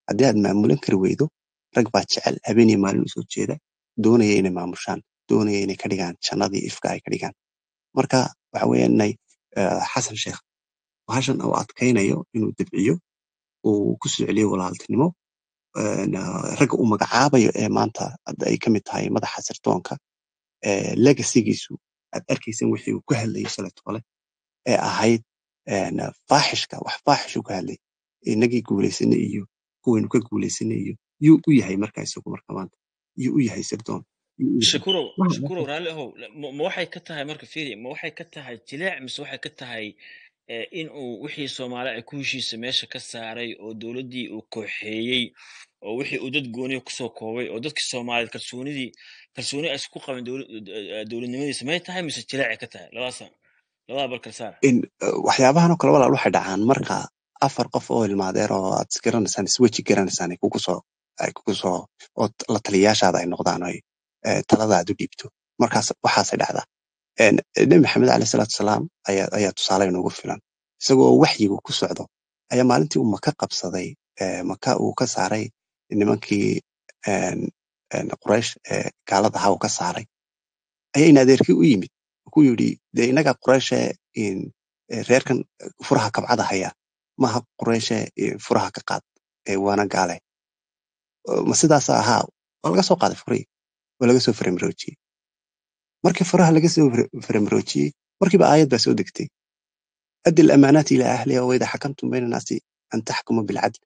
haddii aad maamulan kari weydo rag baa jecel habeenii maalin u soo jeeda doonaya inay maamushaan doonaya inay ka dhigaan jannadii ifka ay ka dhigaan marka waxa weeyaan xasan sheekh bahashan uu adkaynayo inuu debciyo uu ku soo celiyo walaaltinimo ragga uu magacaabayo ee maanta hadda ay ka mid tahay madaxa sirdoonka legasigiisu aad arkaysan wixii uu ku hadlayay shalay tole ee ahayd faaxishka wax faaxish uu ka hadlayay inagii guulaysanay iyo kuwaynu ka guulaysanay iyo yuu u yahay marka isagu marka maanta yuu u yahay sirdoon u shakurow shakurow raalli ahow ma waxay ka tahay marka fiiri ma waxay ka tahay jileec mise waxay ka tahay in uu wixii soomaali ay ku heshiisa meesha ka saaray oo dowladdii uu kooxeeyey oo wixii uu dad gooniya ku soo koobay oo dadkii soomaaliyeed kalsoonidii kalsooni ay isku qabeen dowla- eh, dowladnimadiisa may tahay mise jileecay ka tahay? Labadaasa labada bal kala saara waxyaabahan oo kale walaal waxay dhacaan. Marka afar qof oo ilmaadeer oo aad isgaranaysaan isweji garanaysaan ay kugu ay kugu oo la taliyayaashaada ay noqdaan ay talada aad u dhiibto. Markaas waxaasay dhacdaa nebi maxamed caleyhi salaatu wasalaam ayaa tusaale inoogu filan. Isagoo waxyigu ku socdo ayaa maalintii uu maka qabsaday maka uu ka saaray nimankii quraysh gaalada ahaa uu ka saaray. Ayaa in adeerkii u yimid. Ku yidhi dee inaga qurayshe reerkan furaha kabcada haya. Maaha qurayshe furaha ka qaad waana gaale. Ma sidaas ahaa. Waa laga soo qaaday furihii waa laga soo faramaroojiyey markii furaha laga soo far- faramaroojiyey markiiba aayad baa soo degtay. Addi lamaanaati ilaa ahliha wayda xakamtum bayna naasi an taxkumu bilcadl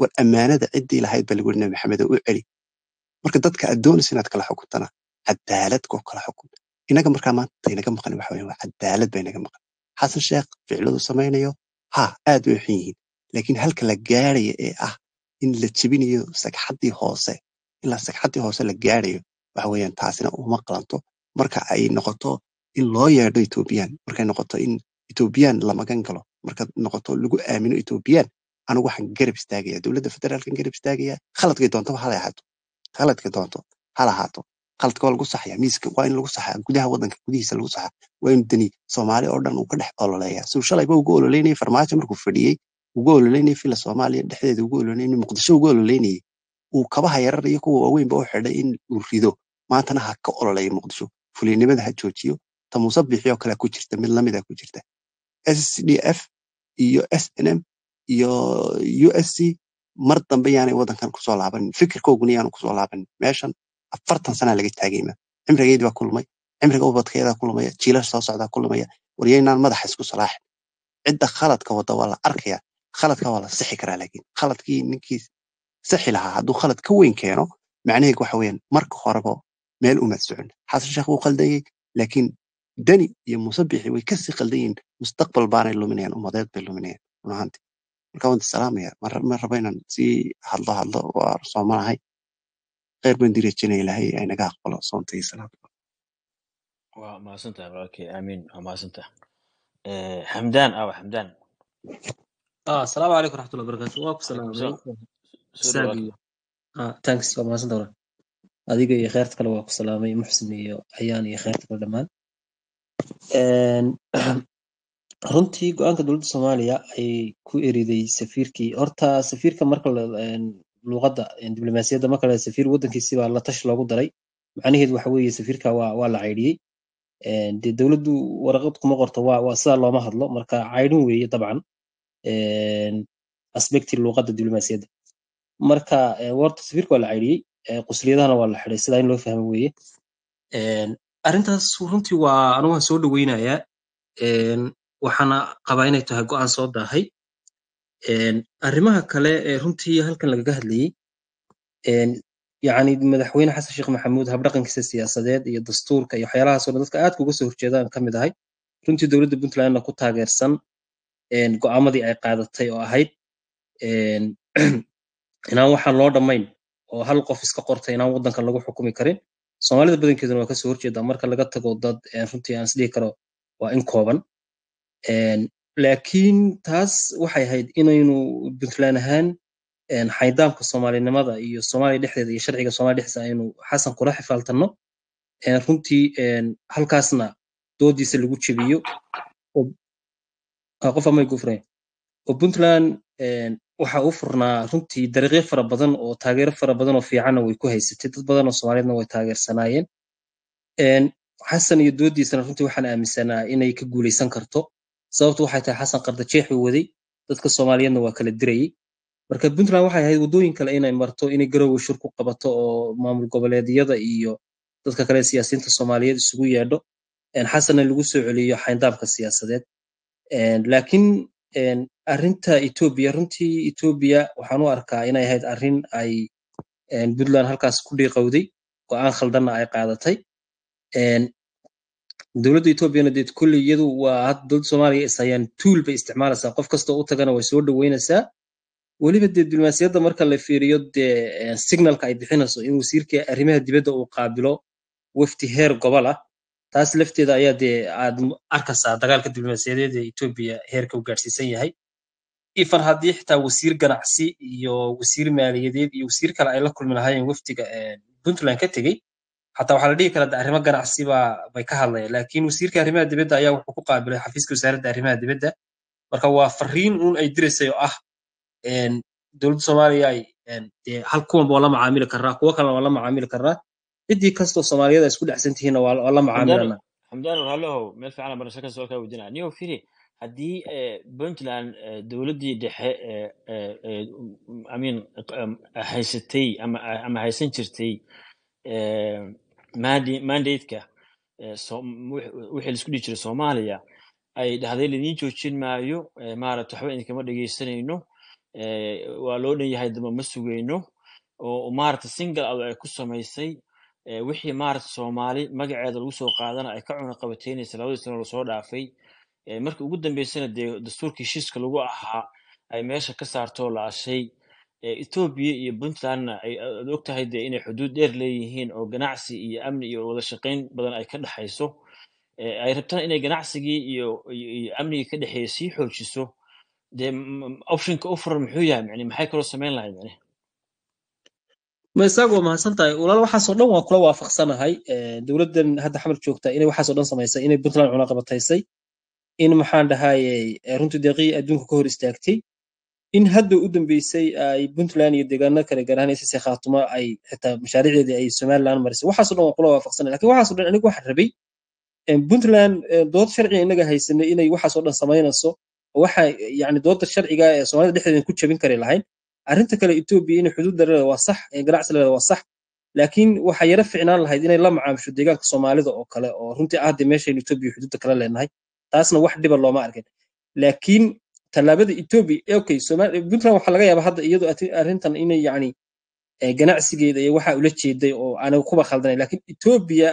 war ammaanada ciddii lahayd baa lagu nabi maxamed oo u celi. Marka dadka aad doonaysa inaad kala xukuntana cadaalad koo kala xukun. Inaga markaa maanta inaga maqan waxa cadaalad baa inaga maqan. Xasan sheekh ficiladu samaynayo ha aad bay u xun yihiin. Laakiin halka la gaaraya ee ah in la jebinayo sagxaddii hoose ilaa sagxaddii hoose la gaarayo waxa weeyaan taasina uma qalanto marka ay noqoto in loo yeedho etoobiyaan markay noqoto in etoobiyaan la magan galo marka noqoto lagu aamino etoobiyaan anigu waxaan garab istaagaya dowladda federaalkan garab istaagaya khaladkay doontaba hala ahaato. Khaladka doonto hala ahaato. Khaladka waa lagu saxaya miiska waa in lagu saxaa gudaha waddanka gudihiisa lagu saxaa. Waa in dani soomaali oo dhan uu ka dhex ololeeya suu shalayba ugu ololeynayay farmaajo markuu fadhiyey ugu ololeynayay fila soomaaliya dhexdeeda ugu ololeynayay muqdisho ugu ololeynayay. Uu kabaha yarar iyo kuwa waaweynba u xidhay in uu rido. Maantana ha ka ololeeya muqdisho fulinimada ha joojiyo ta muuse bixi oo kale ku jirta mid lamida ku jirta SDF iyo SNM iyo USC mar dambe yaanay waddankan ku soo laabanin fikirkooguna yaanu ku soo laabanin meeshan afartan sanaa laga taagayma cimrigeedii baa kulmay cimriga ubadkeedaa kulmaya jiilasha soo socdaa kulmaya waryaynaan madaxa isku salaaxin cidda khaladka wada waa la arkaya khaladka waa la sixi karaa laakiin khaladkii ninkii sixi lahaa hadduu khalad ka weyn keeno macnaheedu waxa weeyaan marka horeba meel uma socon xasan sheekh wuu qaldayey laakiin dani iyo muuse bixi way ka sii qaldan yihiin mustaqbal baanay luminayaan umadeed bay luminayaan run ahaantii marka waan salaamaya ma rabo inaan sii hadlo hadlo waa soomanahay kheyr baan dirajinaya ilaahay ay naga aqbalo soonta iyo salaada waa mahadsantahay walaalkay aamiin waa mahadsantahay Eh, xamdaan awa xamdaan asalaamu calaykum waraxmatullahi wabarakaatu waa ku salaamay thanks. waa mahadsan dowra adiga iyo kheyrta kale waa ku salaamay muxsin iyo ayaan iyo kheyrta kale dhammaan. Runtii go'aanka dowladda soomaaliya ay ku eriday safiirkii. Horta safiirka marka luuqadda diblomaasiyadda marka la safiir waddankiisi baa la tashi loogu daray. Macnaheedu waxa weeye safiirka waa waa la caydhiyey dee dowladdu waraqad kuma qorto waa waa sidaa looma hadlo. Marka caydhin weeye dabcan Een, aspecti luuqadda diblomaasiyadda. Marka eh, warta safiirka waa la caydhiyey qusliyadahana waa la xidhay sidaa in loo fahmo weeye. Een, arrintaas runtii waa anigu waan soo dhoweynayaa. Waxaana qabaa inay tahay go'aan soo daahay. Arrimaha kale ee runtii halkan lagaga hadlayey een, yacni madaxweyne xasan sheekh maxamuud habdhaqankiisa siyaasadeed iyo dastuurka iyo waxyaalahaas oo dhan dadka aadka uga soo horjeedaan ka mid ahay. Runtii dowladda puntlandna ku taageersan go'aamadii ay qaadatay oo ahayd. Inaan waxaan loo dhammayn oo hal qof iska qortay inaan waddankan lagu xukumi karin. Soomaalida badankeeduna waa ka soo horjeedaa marka laga tago dad een, runtii aan isdhihi karo waa in kooban. Laakiin taas waxay ahayd inaynu puntland ahaan xaydaamka soomaalinimada iyo soomaaliya dhexdeeda iyo sharciga soomaaliya dhexdiisa aynu xasan kula xifaaltanno. Runtii halkaasna doodiisa lagu jebiyo. Ah, qof amay gufreen. Oo puntland waxa u furnaa runtii dariiqyo fara badan oo taageero fara badan oo fiicanna way ku haysatay. Dad badan oo soomaaliyeedna way taageersanaayeen Een, xasan iyo doodiisana runtii waxaan aaminsanaa inay ka guuleysan karto. Sababtu waxay tahay xasan qardajeex uu waday. Dadka soomaaliyeedna waa kala dirayay marka puntland waxay ahayd waddooyin kale inay marto inay garowe shir ku qabato oo maamul goboleedyada iyo dadka kale siyaasiyiinta soomaaliyeed isugu yeedho. Xasanna lagu soo celiyo xayndaabka siyaasadeed. Laakiin een, arrinta etoobiya runtii etoobiya waxaan u arkaa inay ahayd arrin ay puntland halkaas ku dhiiqowday go'aan khaldanna ay qaadatay. Dowladda etoobiyana dee kolley iyadu waa hadda dowladda soomaaliya is hayaan tuul bay isticmaalaysaa. Qof kasta u tagana way soo dhaweynaysaa weliba dee diblomaasiyadda marka la fiiriyo dee signalka ay bixinayso in wasiirka arrimaha dibadda uu qaabilo wafdi heer gobol ah taas lafteeda ayaa dee aad arkaysaa dagaalka diblomaasiyadeed ee etoobiya heerka uu gaadhsiisan yahay. Ifan haddii xitaa wasiir ganacsi iyo wasiir maaliyadeed iyo wasiir kale ay la kulmi lahaayeen wafdiga eh, puntland ka tegey xataa waxaa la dhihi karaa de arrimo ganacsi bay ka hadlayaan laakiin wasiirka arrimaha dibadda ayaa wuxuu ku qaabilay xafiiska wasaaradda arrimaha dibadda. Marka waa fariin uun ay diraysay oo ah een, dowladda soomaaliya ay een, dee hal kuwanba waa la macaamili karaa kuwo kalena waa la macaamili karaa ciddii kastoo soomaaliyada isku dhexsan tihiinna waa la macaamilana xamdaano raallihow meel fiican baan shaka soo kaa weydiinaya niyow firi haddii eh, puntland eh, dowladdii dhexe eh, eh, eh, mean, um, haysatay ama haysan jirtay mandate-ka wixii la isku dhihi jiray soomaaliya ay dhahday laidin joojin maayo maaragta waxba idinkama dhegeysanayno eh, waa loo dhan yahay damba ma sugayno oo maaragta single ado ay ku samaysay wixii maaragta soomaali magaceeda lagu soo qaadana ay ka cunaqabateynaysa labadii sano la soo dhaafay. Markii ugu dambeysana dee dastuurkii heshiiska lagu ahaa ay meesha ka saartoo laashay etoobiya iyo puntlandna aad og tahay dee inay xuduud dheer leeyihiin oo ganacsi iyo amni iyo wada shaqayn badan ay ka dhexayso ay rabtana inay ganacsigii iyo iyo amnigii ka dhexeeya sii xoojiso. Dee optionka u furan muxuu yahay maxay kaloo samayn lahayd mani ma isaga waa mahadsan tahay. Walaal waxaasoo dhan waan kula waafaqsanahay. Eh, dowladdan hadda xamar joogta inay waxaasoo dhan samaysay inay puntland cunaqabataysay in maxaan dhahaye eh, runtii deeqii adduunka ka hor istaagtay in hadda u dambeysay ay puntland iyo deegaano kale gaar ahaan SSC khaatumo ay xitaa mashaariicdeedii ay somaliland marisay. Waxaasoo dhan waan kula waafaqsanay. Lakin waxaasoo dhan anigu waxaan rabay een, puntland dood sharciga inaga haysanay inay waxaasoo dhan samaynayso waxa yani dooda sharciga ee soomaalida dhexdeeda ku jabin kari lahayn arrinta kale etoobiya inay xuduud leedahay waa sax ee ganacsi leedahay waa sax laakiin waxaa yara ficnaan lahayd inay la macaamisho deegaanka soomaalida oo kale oo runtii ah dee meeshaynu etoobiya xuduudda kala leenahay. Taasna wax dhiba looma arkin. Laakiin tallaabada etoobiya eh, okay Somal- puntland waxaa laga yaabaa hadda iyadoo arrintan inay yani eh, ganacsigeeda iyo waxa ula jeeday oo aanay kuba khaldanayn. Laakiin etoobiya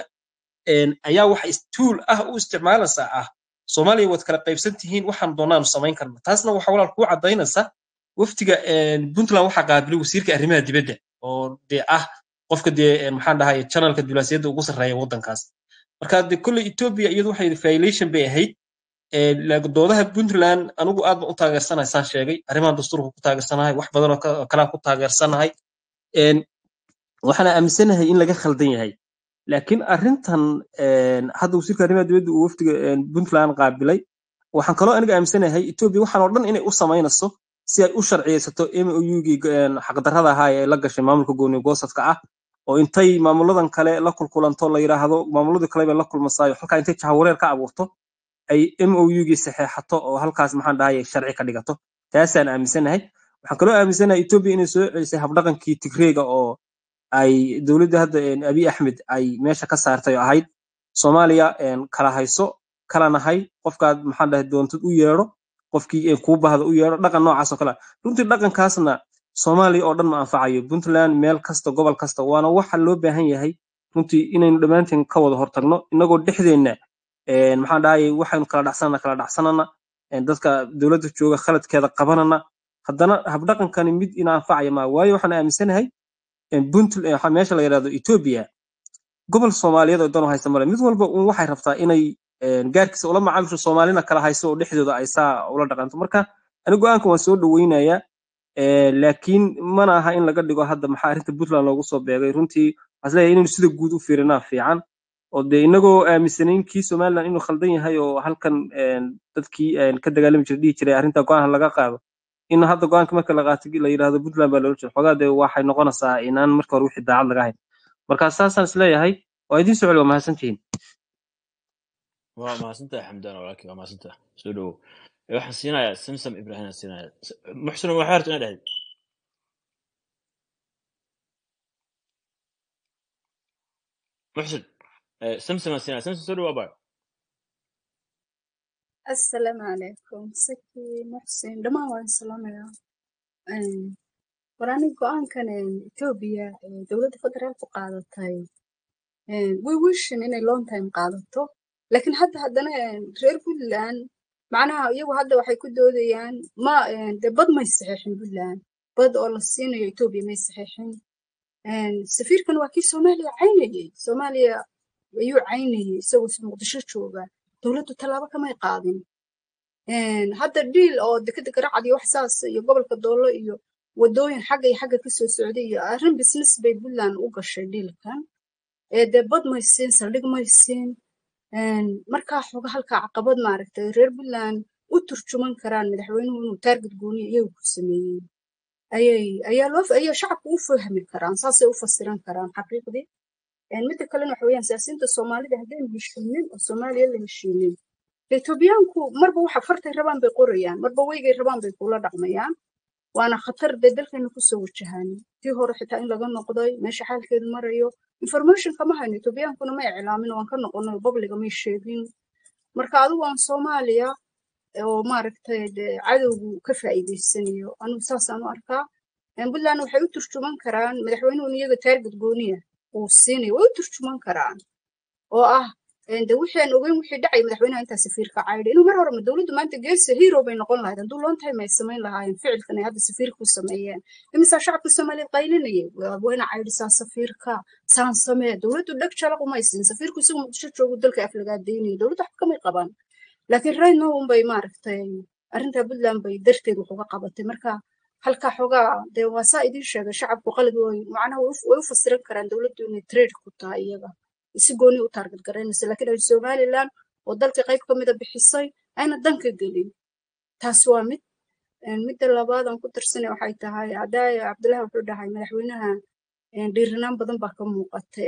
ayaa waxa istuul ah u isticmaalaysaa ah soomaaliya waad kala qaybsan tihiin waxaan doonaanu samayn karna. Taasna waxa walaal kuu cadaynaysa waftiga puntland waxaa qaabilay wasiirka arrimaha dibadda oo dee ah qofka dee maxaan dhahaye janalka diblomaasiyadda ugu sarreeya waddankaas. Marka dee kolley etoobiya iyadu waxay violation bay ahayd. Doodaha puntland anigu aad baan u taageersanahay saan sheegay. Arrimahan dastuurka ku taageersanahay wax badan oo ka- oo kalaan ku taageersanahay. Waxaana aaminsanahay in laga khaldan yahay. Laakiin arrintan hadda wasiirka arrimaha dibadda uu wafdiga puntland qaabilay waxaan kaloo aniga aaminsanahay etoobiya waxaan dhan inay u samaynayso si ay u sharciyeysato mougii xaqdarrada ahaa ee la gashay maamulka gooni goosadka ah oo intay maamuladan kale la kulkulanto la yidhaahdo maamuladii kale bay la kulmasaayo halkaa intay jahawareer ka abuurto ay mougii saxeexato oo halkaas maxaan dhahaye sharci ka dhigato. Taasaan aaminsanahay. Waxaan kaloo aaminsanahay etoobiya inay soo celisay habdhaqankii tigreega oo ay dowladda hadda abiy axmed ay meesha ka saartay oo ahayd. Soomaaliya kala hayso kala nahay qofkaad maxaa dhahay doontid u yeedho qofkii ee kuu bahda u yeedho dhaqan noocaas oo kale. Runtii dhaqankaasna soomaaliya oo dhan ma anfacayo puntland meel kasta gobol kasta waana waxa loo baahan yahay runtii inaynu dhammaanteen ka wada hortagno inagoo dhexdeenna een, maxaan dhahay waxaynu kala dhacsanana kala dhacsanana dadka dowladda jooga khaladkeeda qabanana. Haddana habdhaqankani mid ina anfacaya maa waayo waxaan aaminsanahay meesha la yidhahdo ethiopia gobol soomaaliyeed oo dan u haysta male mid walba waxay rabtaa inay gaarkiisa ula macaamisho soomaalina kala hayso oo dhexdooda ay ula dhaqanto. Marka ani go'aanka waan soo dhaweynayaa Eh, laakiin mana aha in laga dhigo hadda maxaa arrinta puntland loogu soo beegay. Runtii waxaan is leeyahay inaynu sida guud u fiirinaa fiican. Oo dee inagoo aaminsanayn kii somaliland inuu khaldan yahay oo halkan dadkii ka dagaalami jiray dhihi jiray arrinta go'aan laga qaado. In hadda go'aanka marka la qaato la yidhaahdo puntland baa loola jeeda xogaa dee waxay noqonaysaa inaan marka hore wixii daacad laga hayn. Marka saasaan is leeyahay waa idiin soo celi waa mahadsantihiin waa mahadsantahay xamdaan walaalkii waa mahadsantaha soo dhawow waxaan siinayaa samsam ibrahim aan siinayaa muxsin waxaa harta inaa dhahday muxsin. Samsam aan siinayaa samsam soo dhawaa bayo asalaamu calaykum saki muxsin. Dhammaan waan salaamayaa. War go'aankan etoobiya dowladda federaalku qaadatay. Way inay long time qaadato laakiin hadda haddana reer puntland macnaha iyagu hadda waxay ku doodayaan ma de bad may saxeexin puntland bad oo la siinayo etoobiya may saxeexin safiirkan waa kii soomaaliya caynayay soomaaliya ayuu caynayay isagoo muqdisho jooga dowladdu tallaabo kamay qaadin hadda dhiil oo dekeda garacad iyo wax saas iyo gobolka doolo iyo wadooyin xagga iyo xagga ka soo socday iyo arrin business bay puntland u gashay dhiilkan ee dee bad may siin saldhig may siin markaa xoga halka caqabad maaragtay reer puntland u turjuman karaan madaxweynuhu inuu taarget gooniya iyagu ku ayay ayaa loo ayaa shacabku u fahmi karaan saasay u fasiran karaan xaqiiqdii. Midda kalena waxa weeyaan soomaalida haddaynu heshiinin oo soomaaliya la heshiinin etoobiyaanku marba waxa fartay rabaan bay qorayaan marba weygay rabaan bay kula dhaqmayaan. Waana khatar dee dalkeena ku soo wajahaan. Tii hore xitaa in laga noqday meesha xaalkeedu marayo information kama hayno etoobiyaankuna ma iclaamin waan ka noqonay babliga may sheegin marka adigu aan soomaaliya oo maaragtay cadowgu ka faa'iidaysanayo anigu saasaan u arkaa puntland waxay u turjuman karaan madaxweynuhu iyaga taarget gooniya uu siinayo way u turjuman karaan. Oo ah de wixii aan ogeyn wixii dhacay madaxweynaha intaa safiirka caydhay inuu mar hore ma dowladdu maanta geesa hero bay noqon lahayd hadduu long time ay samayn lahaayeen. Ficilkan ay hadda safiirka u sameeyeen. Imisaa shacabka soomaaliyeed qaylinayay wayna caydhisaa safiirka saan samee. Dowladdu dheg jalaq umay siin safiirku isagu muqdisho joogu dalka aflagaadeynaya dowladdu waxba kamay qaban laakiin now unbay maaragtay arrinta puntland bay darteed wax uga qabatay. Marka halka xogaa dee waa saa idiin sheegay shacabku qalad way macnaha way u fasiran karaan dowladdu inay trade ku tahay iyaga si gooni u taarget garaynaysa laakiin ay somaliland oo dalka qayb ka mida bixisay ayna danka gelin. Taas waa mid midda labaad aan ku tirsanay waxay tahay cadaaya cabdullahi wuxuu dhahay madaxweynaha dhiirinaan badan baa ka muuqata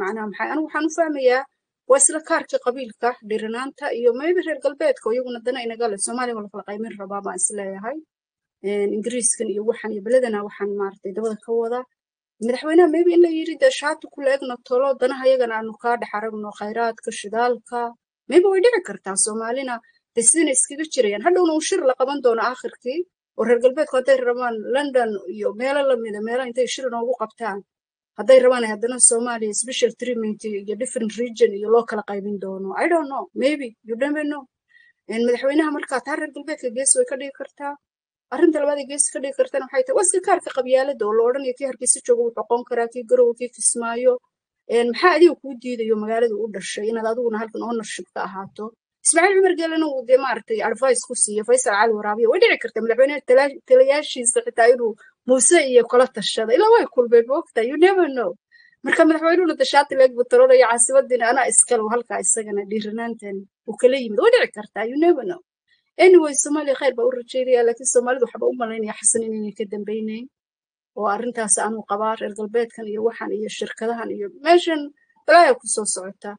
macnaha maxay anigu waxaan u fahmayaa waa isla kaarkii qabiilka dhiirinaanta iyo maybe reer galbeedka iyaguna dana inaga leh soomaaliya waa la kala qaymin rabaa baan is leeyahay ingiriiskan iyo waxan iyo beledana waxaan maaragtay dabada ka wada madaxweynaha maybe in la yiri dee shaati kula egno tolo danaha iyagana aanu kaa dhex aragno khayraadka shidaalka. Maybe way dhici kartaa soomaalina. Dee sidina iskaga jirayaan. Hadhowna uu shir la qaban doono aakhirkii oo reer galbeedku hadday rabaan london iyo meelo lamida meelaha intay shir noogu qabtaan hadday rabaan haddana soomaaliya special treatment iyo different region iyo loo kala qaybin doono. I don't know. Maybe. You never know. Madaxweynaha markaa taa reer galbeedka gees way ka dhigi kartaa arrinta labaad ee gees ka dhigi kartana waxay tahay waa iska kaarka qabyaalada oo la odhanayo kii hargeysa jooga wuu xoqon karaa kii garowe kii kismaayo. Maxaa adiga kuu diidayo magaalada u dhashay? Inaad adiguna halkan ownership ka ahaato. Ismaaciil cumar geelena uu dee maaragtay advice ku siiyo faysal cali waraabiya. Way dhici karta madaxweynaha talayaashiisa xitaa inuu muuse iyo kala tashada. Ilaa way kulmeen moogta you never know. Marka madaxweynuhuna dashaati leeg buu talonaya caasimadina anaa iskale halkaa isagana dhiiranaantan uu kala yimid. Way dhici kartaa? You never know anyway soomaaliya khayr baa u rajeynaya laakiin soomaalidu waxba u malaynaya xasan inaynay ka dambeynayn oo arrintaas aanu qabaa reer galbeedkan iyo waxan iyo shirkadahan iyo meeshan balaaya ku soo socota.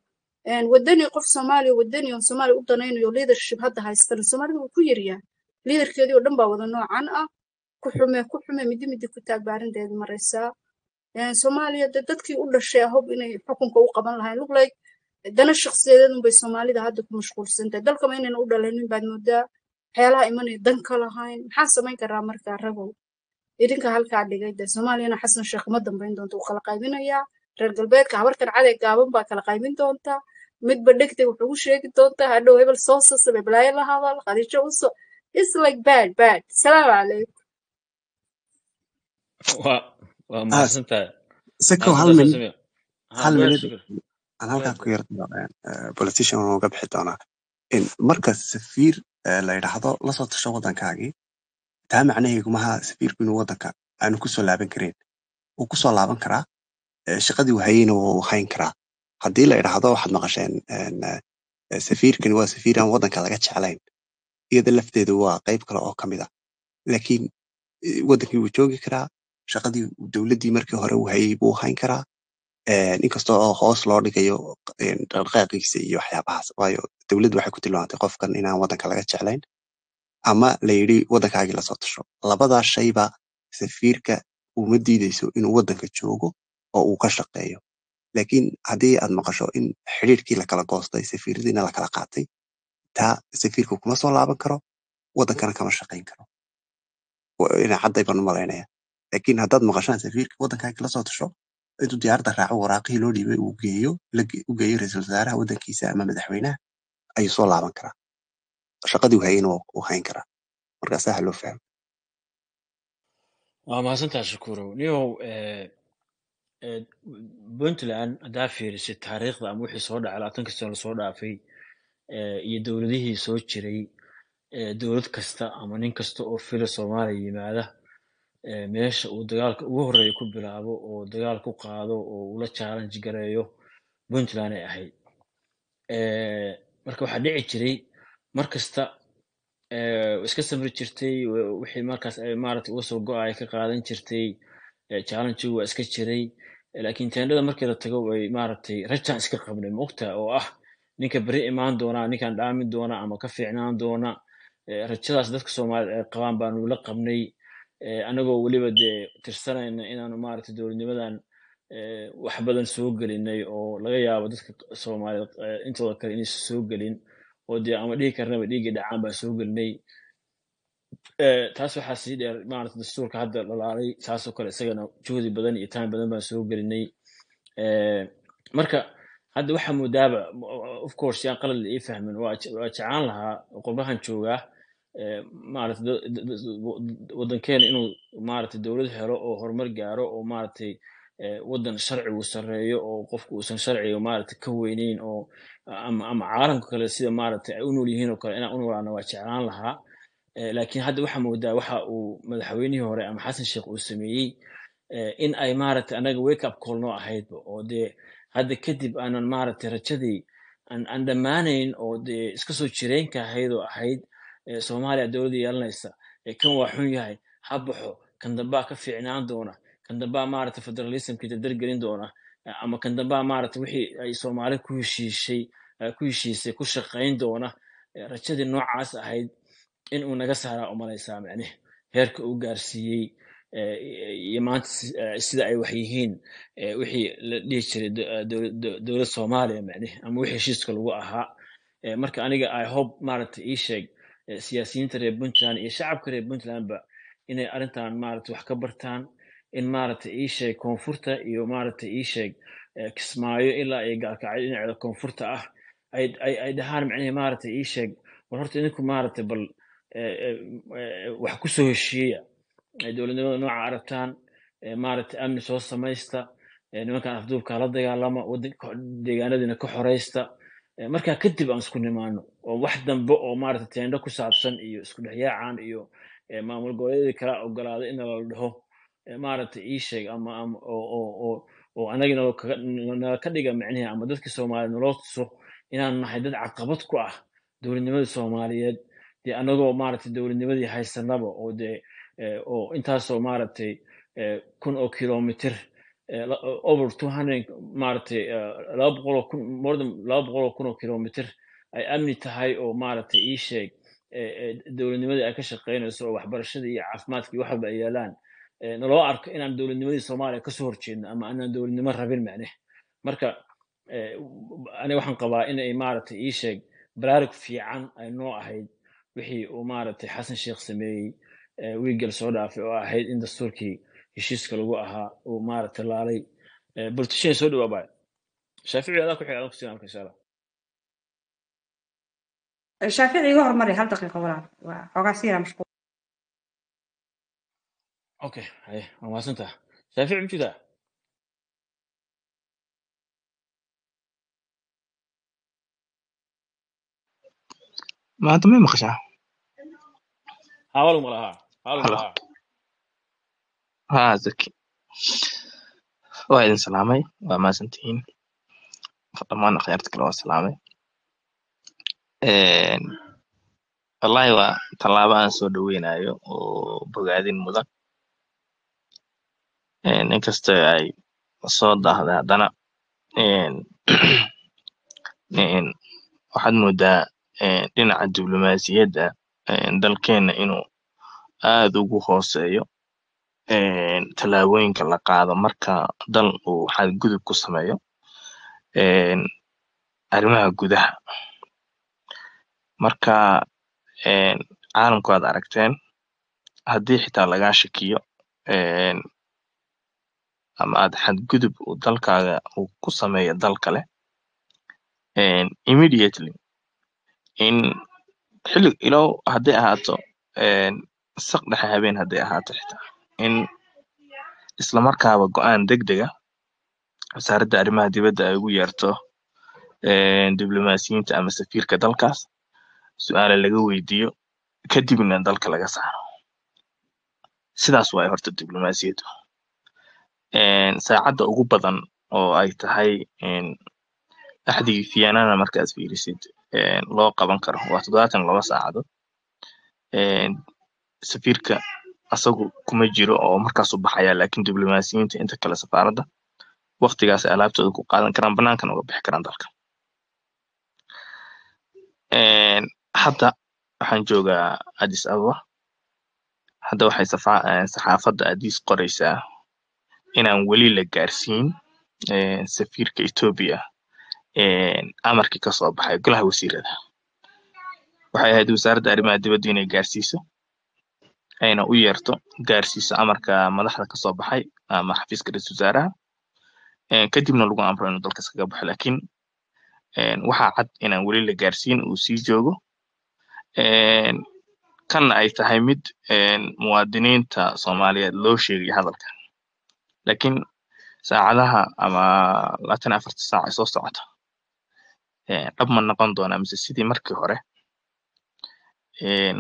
Wadani qof soomaaliya wadani oo soomaaliya u danaynayo leadership hadda haystana soomaalida wuu ku yaryaa liidarkeedii oo dhan baa wada noocan ah ku xume ku xume midi midi ku taag baa maraysaa. Soomaaliya de dadkii u dhashay hob inay xukunka u qaban lahayn. Look dana shakhsiyadeed unbay soomaalida hadda ku mashquulsan tahay dalkama inayna u dhalanin baad moodaa waxyaalaha imanaya dan ka lahayn. Maxaan samayn karaa markaa ragow idinka halkaa dhigay de soomaaliyana xasan sheekh ma dambayn doonta wuu kala qaybinayaa reer galbeedka habartan caday gaaban baa kala qaybin doonta. Midba dhegtay wuxuu ugu sheegi doontaa hadhow hebel soo sasabay balaayo la hadal khadiijo uso it's like bad bad. Salaamu calaykum waa Ah, mahadsantahay. Seko aa hal samee ha hal go ahead minute shukr aan go halkaa ahead ku yar politician waan uga bixi doonaa marka safiir la yidhaahdo la soo tasho waddankaagii taa macnaheedu maha safiirku inuu waddanka aanu ku soo laaban karin wuu ku soo laaban karaa shaqadii uu hayeyna wuu hayn karaa haddii la yidhaahdo waxaad maqasheen en, safiirkani waa safiir aan waddanka laga jeclayn iyada lafteedu waa qayb kale oo ka mid ah laakiin waddankii wuu joogi karaa shaqadii dowladdii markii hore uu hayey buu hayn karaa Eh, inkasta oo hoos loo dhigayo dhaqdhaqaaqiisa iyo waxyaabahaas waayo dowladdu waxay ku tilmaantay qofkan inaan waddanka laga jeclayn ama la yidhi waddankaagii la soo tasho. Labadaa shayba safiirka uma diideyso inuu waddanka joogo oo uu ka shaqeeyo. Laakiin haddii aad maqasho in xidhiirkii lakala goostay safiiradiina lakala qaatay taa safiirka kuma soo laaban karo waddankana kama shaqayn karo. Cadday baan u malaynaya laakiin haddaad maqashaan safiirka waddankaagii la soo tasho intuu diyaaradda raaco waraaqihii loo dhiibay uu geeyo u geeyo ra'iisul wasaaraha waddankiisa ama madaxweynaha ayuu soo laaban karaa. Shaqadii waa uu hayn karaa. Marka saa ha loo fahmo. Waa mahadsantahay shukurow niyow eh, eh, puntland haddaa fiirisid taariikhda ama wixii soo dhacay labaatanka sano la soo dhaafay eh, iyo dowladihii soo jiray eh, dowlad kasta ama nin kasta oo fila soomaaliya yimaada eh, meesha uu dagaalka ugu horreeya ku bilaabo oo dagaal ku qaado oo ula challenge gareeyo puntland ay ahayd. Marka waxaa dhici jiray mar kasta way iska samri jirtay wixii markaas ay maaragtay soo go'ay ka qaadan jirtay challenge-igu waa iska jiray. Laakiin teendhada markii la tago way maaragtay rajaan iska qabnay moogta oo ah ninka beri imaan doona ninkan dhaamin doona ama ka fiicnaan doona rajadaas dadka soomaaliyed ay qabaan baanu la qabnay anagoo weliba dee tirsanayna inaanu maaragtay dowladnimadan eh, wax badan soo gelinay oo laga yaabo dadka soomaaliyeed eh, intooda kale inaysan soo gelin oo dee ama dhihi karnaba dhiiggii dhacaan baan soo gelinay. Eh, taas waxaa sii dheer maarata dastuurka hadda dhalaalay saasoo kale isagana juhdi badan iyo time badan baan soo gelinay. Eh, marka hadda waxaa moodaaba of course yaan qalad la ii fahmin waa je- waa jeclaan lahaa qurbahan joogaa eh, maarata da- da- da- wadankeena inuu maarata dowlad helo oo horumar gaaro oo maaragtay wadan sharcigu sarreeyo oo qofku uusan sharciga maarata ka weyneyn oo ama ama caalamka kale sida maarata ay u nool yihiin oo kale inaan u noolaana waa jeclaan lahaa. Laakiin hadda waxaa moodaa waxa uu madaxweynihii hore ama xasan sheekh uu sameeyey in ay maaragtay anaga wake call noo ahaydba oo dee hadda kadib aanan maaragtay rajadii aan dhammaanayn oo dee iska soo jireenka ahayd oo ahayd eh, soomaaliya dowladda yeelanaysa eh, kan waa xun yahay ha baxo kan dambaa ka fiicnaan doona kan dambaa maaragtay federalismka dardargelin doona ama kan dambaa maaragtay wixii ay soomaali ku heshiishay ku heshiisay ku shaqayn doona rajadii noocaas ahayd in uu naga saaraa umalaysaa macnihi heerka uu gaarsiiyey iyo maanta si- sida ay wax yihiin wixii la dhihi jiray do- dowlad do- dowlad soomaaliya macnihi ama wixii heshiiska lagu ahaa. Marka aniga i hope maaragta ii sheeg siyaasiyiinta reer puntland iyo shacabka reer puntlandba inay arrintan maaragta wax ka bartaan in maaragta ii sheeg koonfurta iyo maaragta ii sheeg kismaayo ilaa iyo gaalkacyo dhinaceeda koonfurta ah ay dhahaan macnihi maaragta ii sheeg. War horta idinku maaragta bal wax ku soo heshiiya. Dowladnimada nooca aragtaan eh, maaragta amni soo samaysta nimankan afduubka la dagaalama deegaanadiina ka xoreysta Eh, markaa kadib aan isku nimaano oo wax dambe oo maaragta teendho ku saabsan iyo isku dhexyaacaan iyo maamul goboleedyadii kala ogolaada in la dhaho maaragta ii sheeg ama oo oo oo oo anagi nalo kaga nala ka dhiga micnihi ama dadka soomaaliyeed naloo tuso inaan nahay dad caqabad ku ah dowladnimada soomaaliyeed. Dee anagoo maaragtay dowladnimadii haysanaba oo dee oo intaasoo maaragtay kun oo kilomitir eh, over 200 maaragtay eh, laba boqoloo kun more than laba boqoloo kun oo kilomitir ay amni tahay oo maaragtay ii sheeg eh, dowladnimadii ay ka shaqeynayso oo waxbarashadii iyo caafimaadkii wax walba ay yaalaan. Naloo arko inaan dowladnimadii soomaaliya ka soo horjeedno ama aanan dowladnimo rabin macneh marka aniga waxaan qabaa in ay maaragtay ii sheeg baraarug fiican ay noo ahayd wixii uu maaragtay xasan sheekh sameeyey wiigel soo dhaafay oo ahayd in dastuurkii heshiiska lagu ahaa uu maaragtay laalay. Eh, bultashiin soo dhawaa baa shaafici adaa ku xiga adaa ku sii marka insha allah shaafici iga hormari hal daqiiqo walaal. Waa xoogaa siira mashquul. Okay haye waa mahadsantaha shaafici mujudaa maanta may maqashaa? Haa waa lagu malahaa haa lagu malahaa haa zaki waa idin salaamay waa mahadsantihiin dhammaan akhyaarta kale waa salaamay Een, wallahi waa tallaabo aan soo dhaweynayo oo bogaadin mudan inkasta ay soo daahday haddana waxaad moodaa dhinaca diblomaasiyadda een, dalkeena inuu aad ugu hooseeyo tallaabooyinka la qaado marka dal uu xadgudub ku sameeyo arrimaha gudaha. Marka caalamku aad aragteen haddii xitaa lagaa shakiyo ama aad xadgudub uu dalkaaga uu ku sameeyo dal kale immediately in xilli ilow hadday ahaato saq dhexe habeen hadday ahaato xitaa isla markaaba go'aan degdega wasaaradda arrimaha dibadda ay ugu yeerto een, diblomaasiyiinta ama safiirka dalkaas su'aala laga weydiiyo kadibna dalka laga saaro. Sidaas waaye horta diblomaasiyaddu Een, saacadda ugu badan oo ay tahay een, axdigii fiyaanana markaad fiirisid loo qaban karo waa toddobaatan laba saacadood. Safiirka asagu kuma jiro oo markaas u baxaya laakiin diblomaasiyiinta inta kale safaaradda waqtigaas alaabtooda ku qaadan karaan banaankan uga bixi karaan dalka. Hadda waxaan joogaa addis ababa. Hadda waxay saxaafadda addis qoraysaa inaan weli la gaarsiin safiirka etoobiya een, amarkii ka soo baxay golaha wasiirada. Waxay ahayd wasaaradda arrimaha dibadda inay gaarsiiso ayna u yeerto gaarsiiso amarka madaxda ka soo baxay ama xafiiska ra'iisul wasaaraha. Kadibna lagu amro inuu dalka iskaga baxo laakiin een, waxaa cad inaan weli la gaarsiin uu sii joogo. Kanna ay tahay mid muwaadiniinta soomaaliyeed loo sheegay hadalka. Laakiin saacadaha ama labaatan afarta saac ee soo socota dhab ma noqon doonaa mise sidii markii hore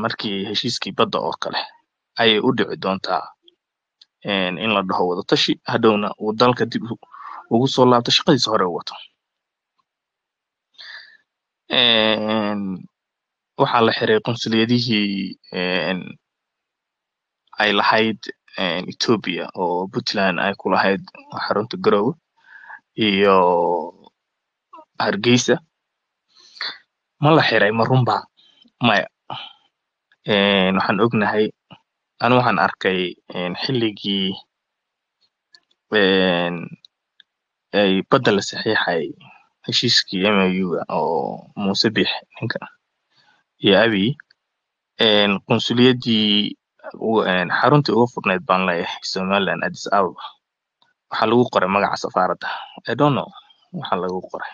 markii heshiiskii badda oo kale ayay u dhici doontaa in la dhaho wadatashi hadhowna uu dalka dib ugu soo laabto shaqadiisa hore u wato. Waxaa la xiray qunsuliyadihii ay lahayd een, Ethiopia oo Puntland ay ku lahayd xarunta Garowe iyo Hargeysa. Ma la xiray ma runba maya. Waxaan ognahay anu waxaan arkay een, ay badda la saxiixay heshiiskii MOU-ga oo Muuse ninka iyo Abiy. Qunsuliyadii xaruntii ugu furneyd baan leeyahay Somaliland Addis Ababa. Waxaa lagu qoray magaca safaaradda I don't know waxa lagu qoray.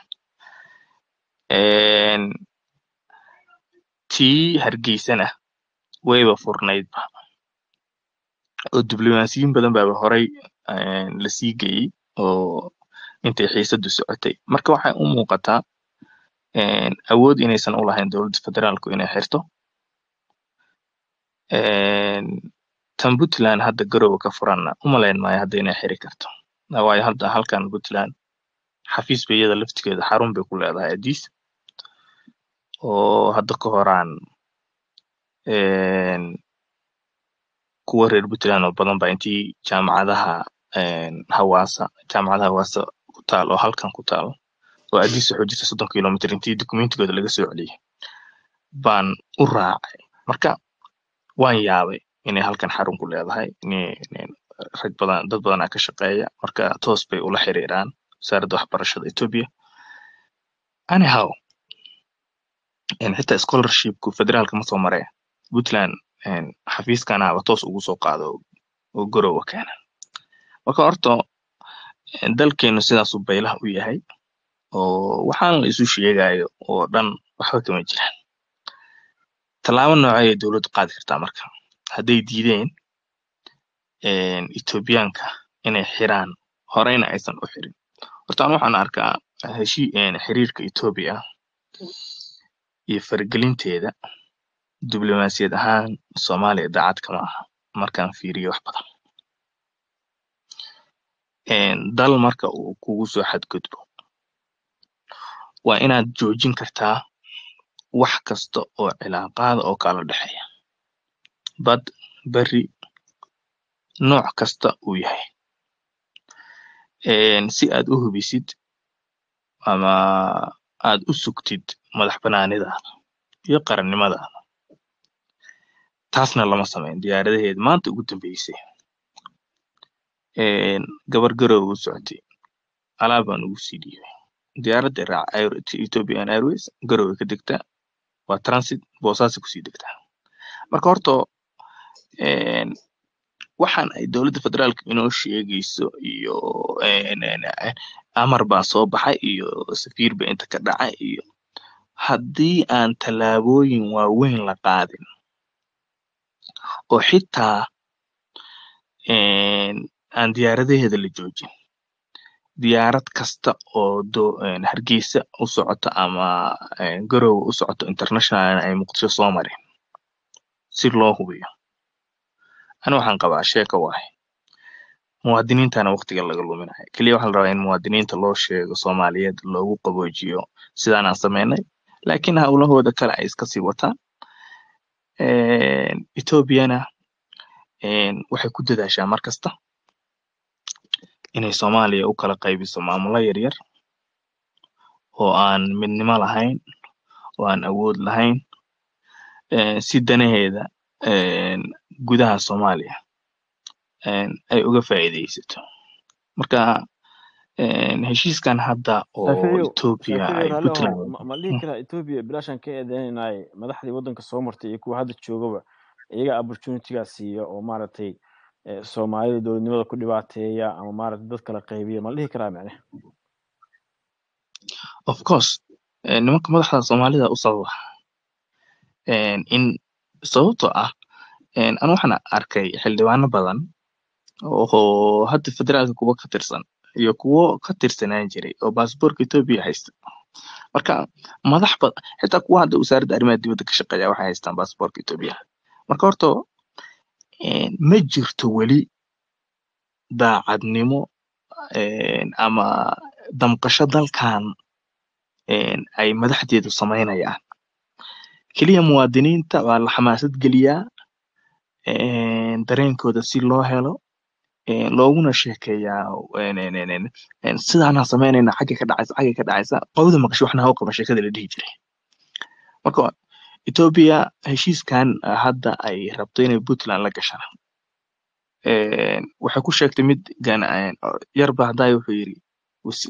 Tii Hargeysana wayba furnaydba oo diblomaasiyiin badan baaba horay een, la sii geeyey oo intay xiisadu socotay. Marka waxay u muuqataa een, awood inaysan u lahayn dowladda federaalku inay xirto. Tan Puntland hadda Garowe ka furanna umalayn maayo hadda inay xiri karto. Waayo hadda halkan Puntland xafiis bay iyada laftigeeda xarun bay ku leedahay Addis oo hadda ka horaan kuwa reer Puntland oo badan baa intii jaamacadaha Hawaasa jaamacadaha Hawaasa ku taal oo halkan ku taal oo Addis waxay jirta soddon kilomitir intii dukumentigooda laga soo celiyey baan u raacay. Marka waan yaabay inay halkan xarun ku leedahay rag badan dad badanaa ka shaqeeya. Marka toos bay ula xiriiraan wasaaradda waxbarashada etoobiya anyhow xitaa scholarshipku federaalka ma soo mareen puntland een, xafiiskanaaba toos ugu soo qaado oo garowa keena marka horta een, dalkeenu sidaasuu baylaha u yahay oo waxaan la isu sheegayo oo dhan waxba kama jiraan. Tallaabo noocee ay dowladdu qaadi kartaa marka? Hadday diideen een, Etoobiyaanka inay xiraan horeyna aysan u xirin. Horta anu waxaan arkaa heshii xiriirka Etoobiya iyo faragelinteeda diblomaasiyad ahaan Soomaaliya daacad kama aha markaan fiiriyo wax badan. Dal marka uu kugu soo xadgudbo waa inaad joojin kartaa wax kasta oo cilaaqaada oo kala dhexeeya. Bad beri nooc kasta uu yahay. Si aad u hubisid ama aad u sugtid madax banaanidaada iyo qarannimadaada taasna lama sameyn diyaaradaheeda maanta ugu dambeysay. Gabar garow u socotay. Alaab baan ugu sii dhiibay. Diyaaradda Air- Ethiopian Airways garow ka degtaa. Waa transit boosaasay ku sii degtaa. Marka horta waxaan ay dowladda federaalka inoo sheegayso iyo amar baa soo baxay iyo safiir ba inta ka dhacay iyo haddii aan tallaabooyin waaweyn la qaadin oo xitaa aan diyaaradaheeda la joojin. Diyaarad kasta oo hargeysa u socota ama garowe u socoto international ay muqdisho soo marin si loo hubiyo. Ani waxaan qabaa sheeko waaye muwaadiniintana waqtiga laga luminayo keliya waxaa la rabaa in muwaadiniinta loo sheego soomaaliyeed loogu qaboojiyo sidaan aan sameynay laakiin howlahooda kale ay iska sii wataan etoobiyana waxay ku dadaashaa mar kasta inay soomaaliya u kala qaybiso maamulo yaryar oo aan midnimo lahayn oo aan awood lahayn si danaheeda gudaha soomaaliya ay uga faa'iidaysato. Marka heshiiskan hadda oo etoobiya ay ahow ma dhihi karaa etoobiya bilaashan ka eedeynay madaxdii waddanka soo martay iyo kuwa hadda joogaba iyaga opportunitygaa siiya oo maaragtay eh, soomaalida dowladnimada ku dhibaateeya ama maaragtay dad kala qaybiya ma dhihi karaa macne? Of course een, nimanka madaxda soomaalida u sababa een, in sababtoo ah anu waxaan arkay xildhibaano badan oo hadda federaalka kuwa ka tirsan iyo kuwo ka tirsanaan jiray oo baasaboorka etoobiya haysta marka madax xitaa kuwa hadda wasaaradda arrimaha dibadda ka shaqeeya waxay haystaan baasaboorka etoobiya marka horta een, ma jirto weli daacadnimo een, ama damqasho dalkan een, ay madaxdeedu samaynayaan. Keliya muwaadiniinta waa la xamaasad geliyaa een, dareenkooda si loo helo looguna sheekeeyaa een, sidaanaan samaynayna xagga ka dhacaysa xagga ka dhacaysa qowda maqasho waxna ha u qaba sheekada la dhihi jiray marka etoobiya heshiiskan hadda ay rabto inay puntland la gashaan een, waxay ku sheegtay mid yarba haddaa wuxuu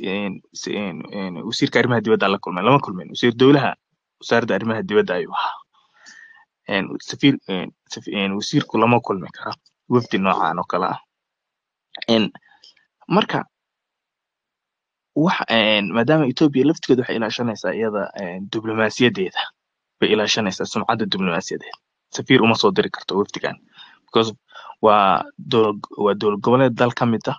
een, wasiirka arrimaha dibadda la kulmay lama kulmin wasiir dowlaha wasaaradda arrimaha dibadda ayuu ahaa wasiirku lama kulmi karo wafdi noocan oo kale ah marka maadaama etoobiya laftigeeda waxay ilaashanaysaa iyada diblomaasiyadeeda bay ilaashanaysaa sumcadda diblomaasiyadeed. Safiir uma soo diri karto wafdigan because waa waa dowlad goboleed dal ka mid ah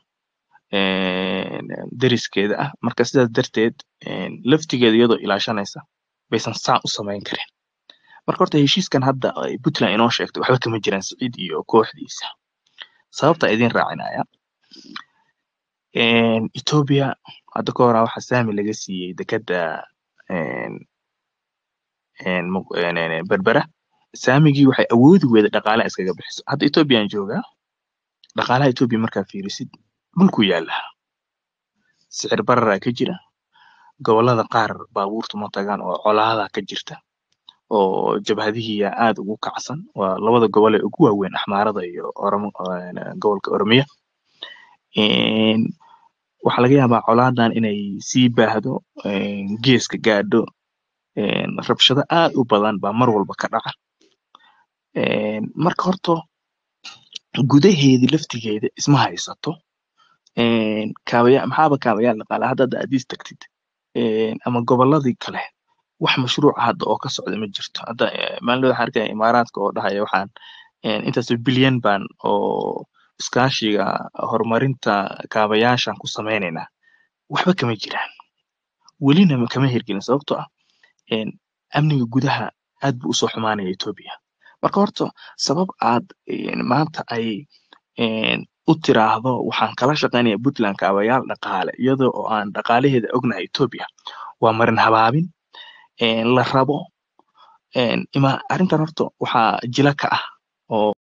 deriskeeda ah. Marka sidaas darteed laftigeeda iyadoo ilaashanaysa baysan saa u samayn karin. Marka horta heshiiskan hadda puntland inoo sheegtay waxba kama jiraan siciid iyo kooxdiisa. Sababta idin raacinaya een, etoobiya hadda ka hora waxaa saami laga een, een, berbera. Saamigii waxay awoodi weyda dhaqaalaha iskaga bixiso. Hadda etoobiyaan joogaa dhaqaalaha etoobiya markaa fiirisid dhulku yaalla sicir bararaa ka jira. Gobolada qaar baabuurtu ma tagaan oo colaada ka jirta. Oo jabhadihiya aad ugu kacsan. Waa labada gobol ee ugu waaweyn axmaarada iyo gobolka oromiya waxaa laga yaabaa colaadan inay sii baahdo geeska gaadho. Rabshado aad u badan baa mar walba ka dhaca. Marka horta gudaheedii laftigeeda isma haysato. Maxaaba kaabayaal dhaqaale hadda hadda aad is tagtid. Ama gobolladii kale wax mashruuca hadda oo ka socda ma jirto. Hadda eh, maalin waxaan arkaya imaaraadka oo dhahaya waxaan intaasoo bilyan baan oo iskaashiga horumarinta kaabayaashan ku sameynaynaa waxba kama jiraan. Welina ma- kama hirgelin sababtoo ah amniga gudaha aad buu u soo xumaanaya Ethiopia marka horta sabab aad maanta ay u tiraahdo waxaan kala shaqeynaya Puntland kaabayaal dhaqaale iyadoo oo aan dhaqaalaheeda ognahay Ethiopia waa marin habaabin la rabo ima arrintan horta waxaa jila ka ah oo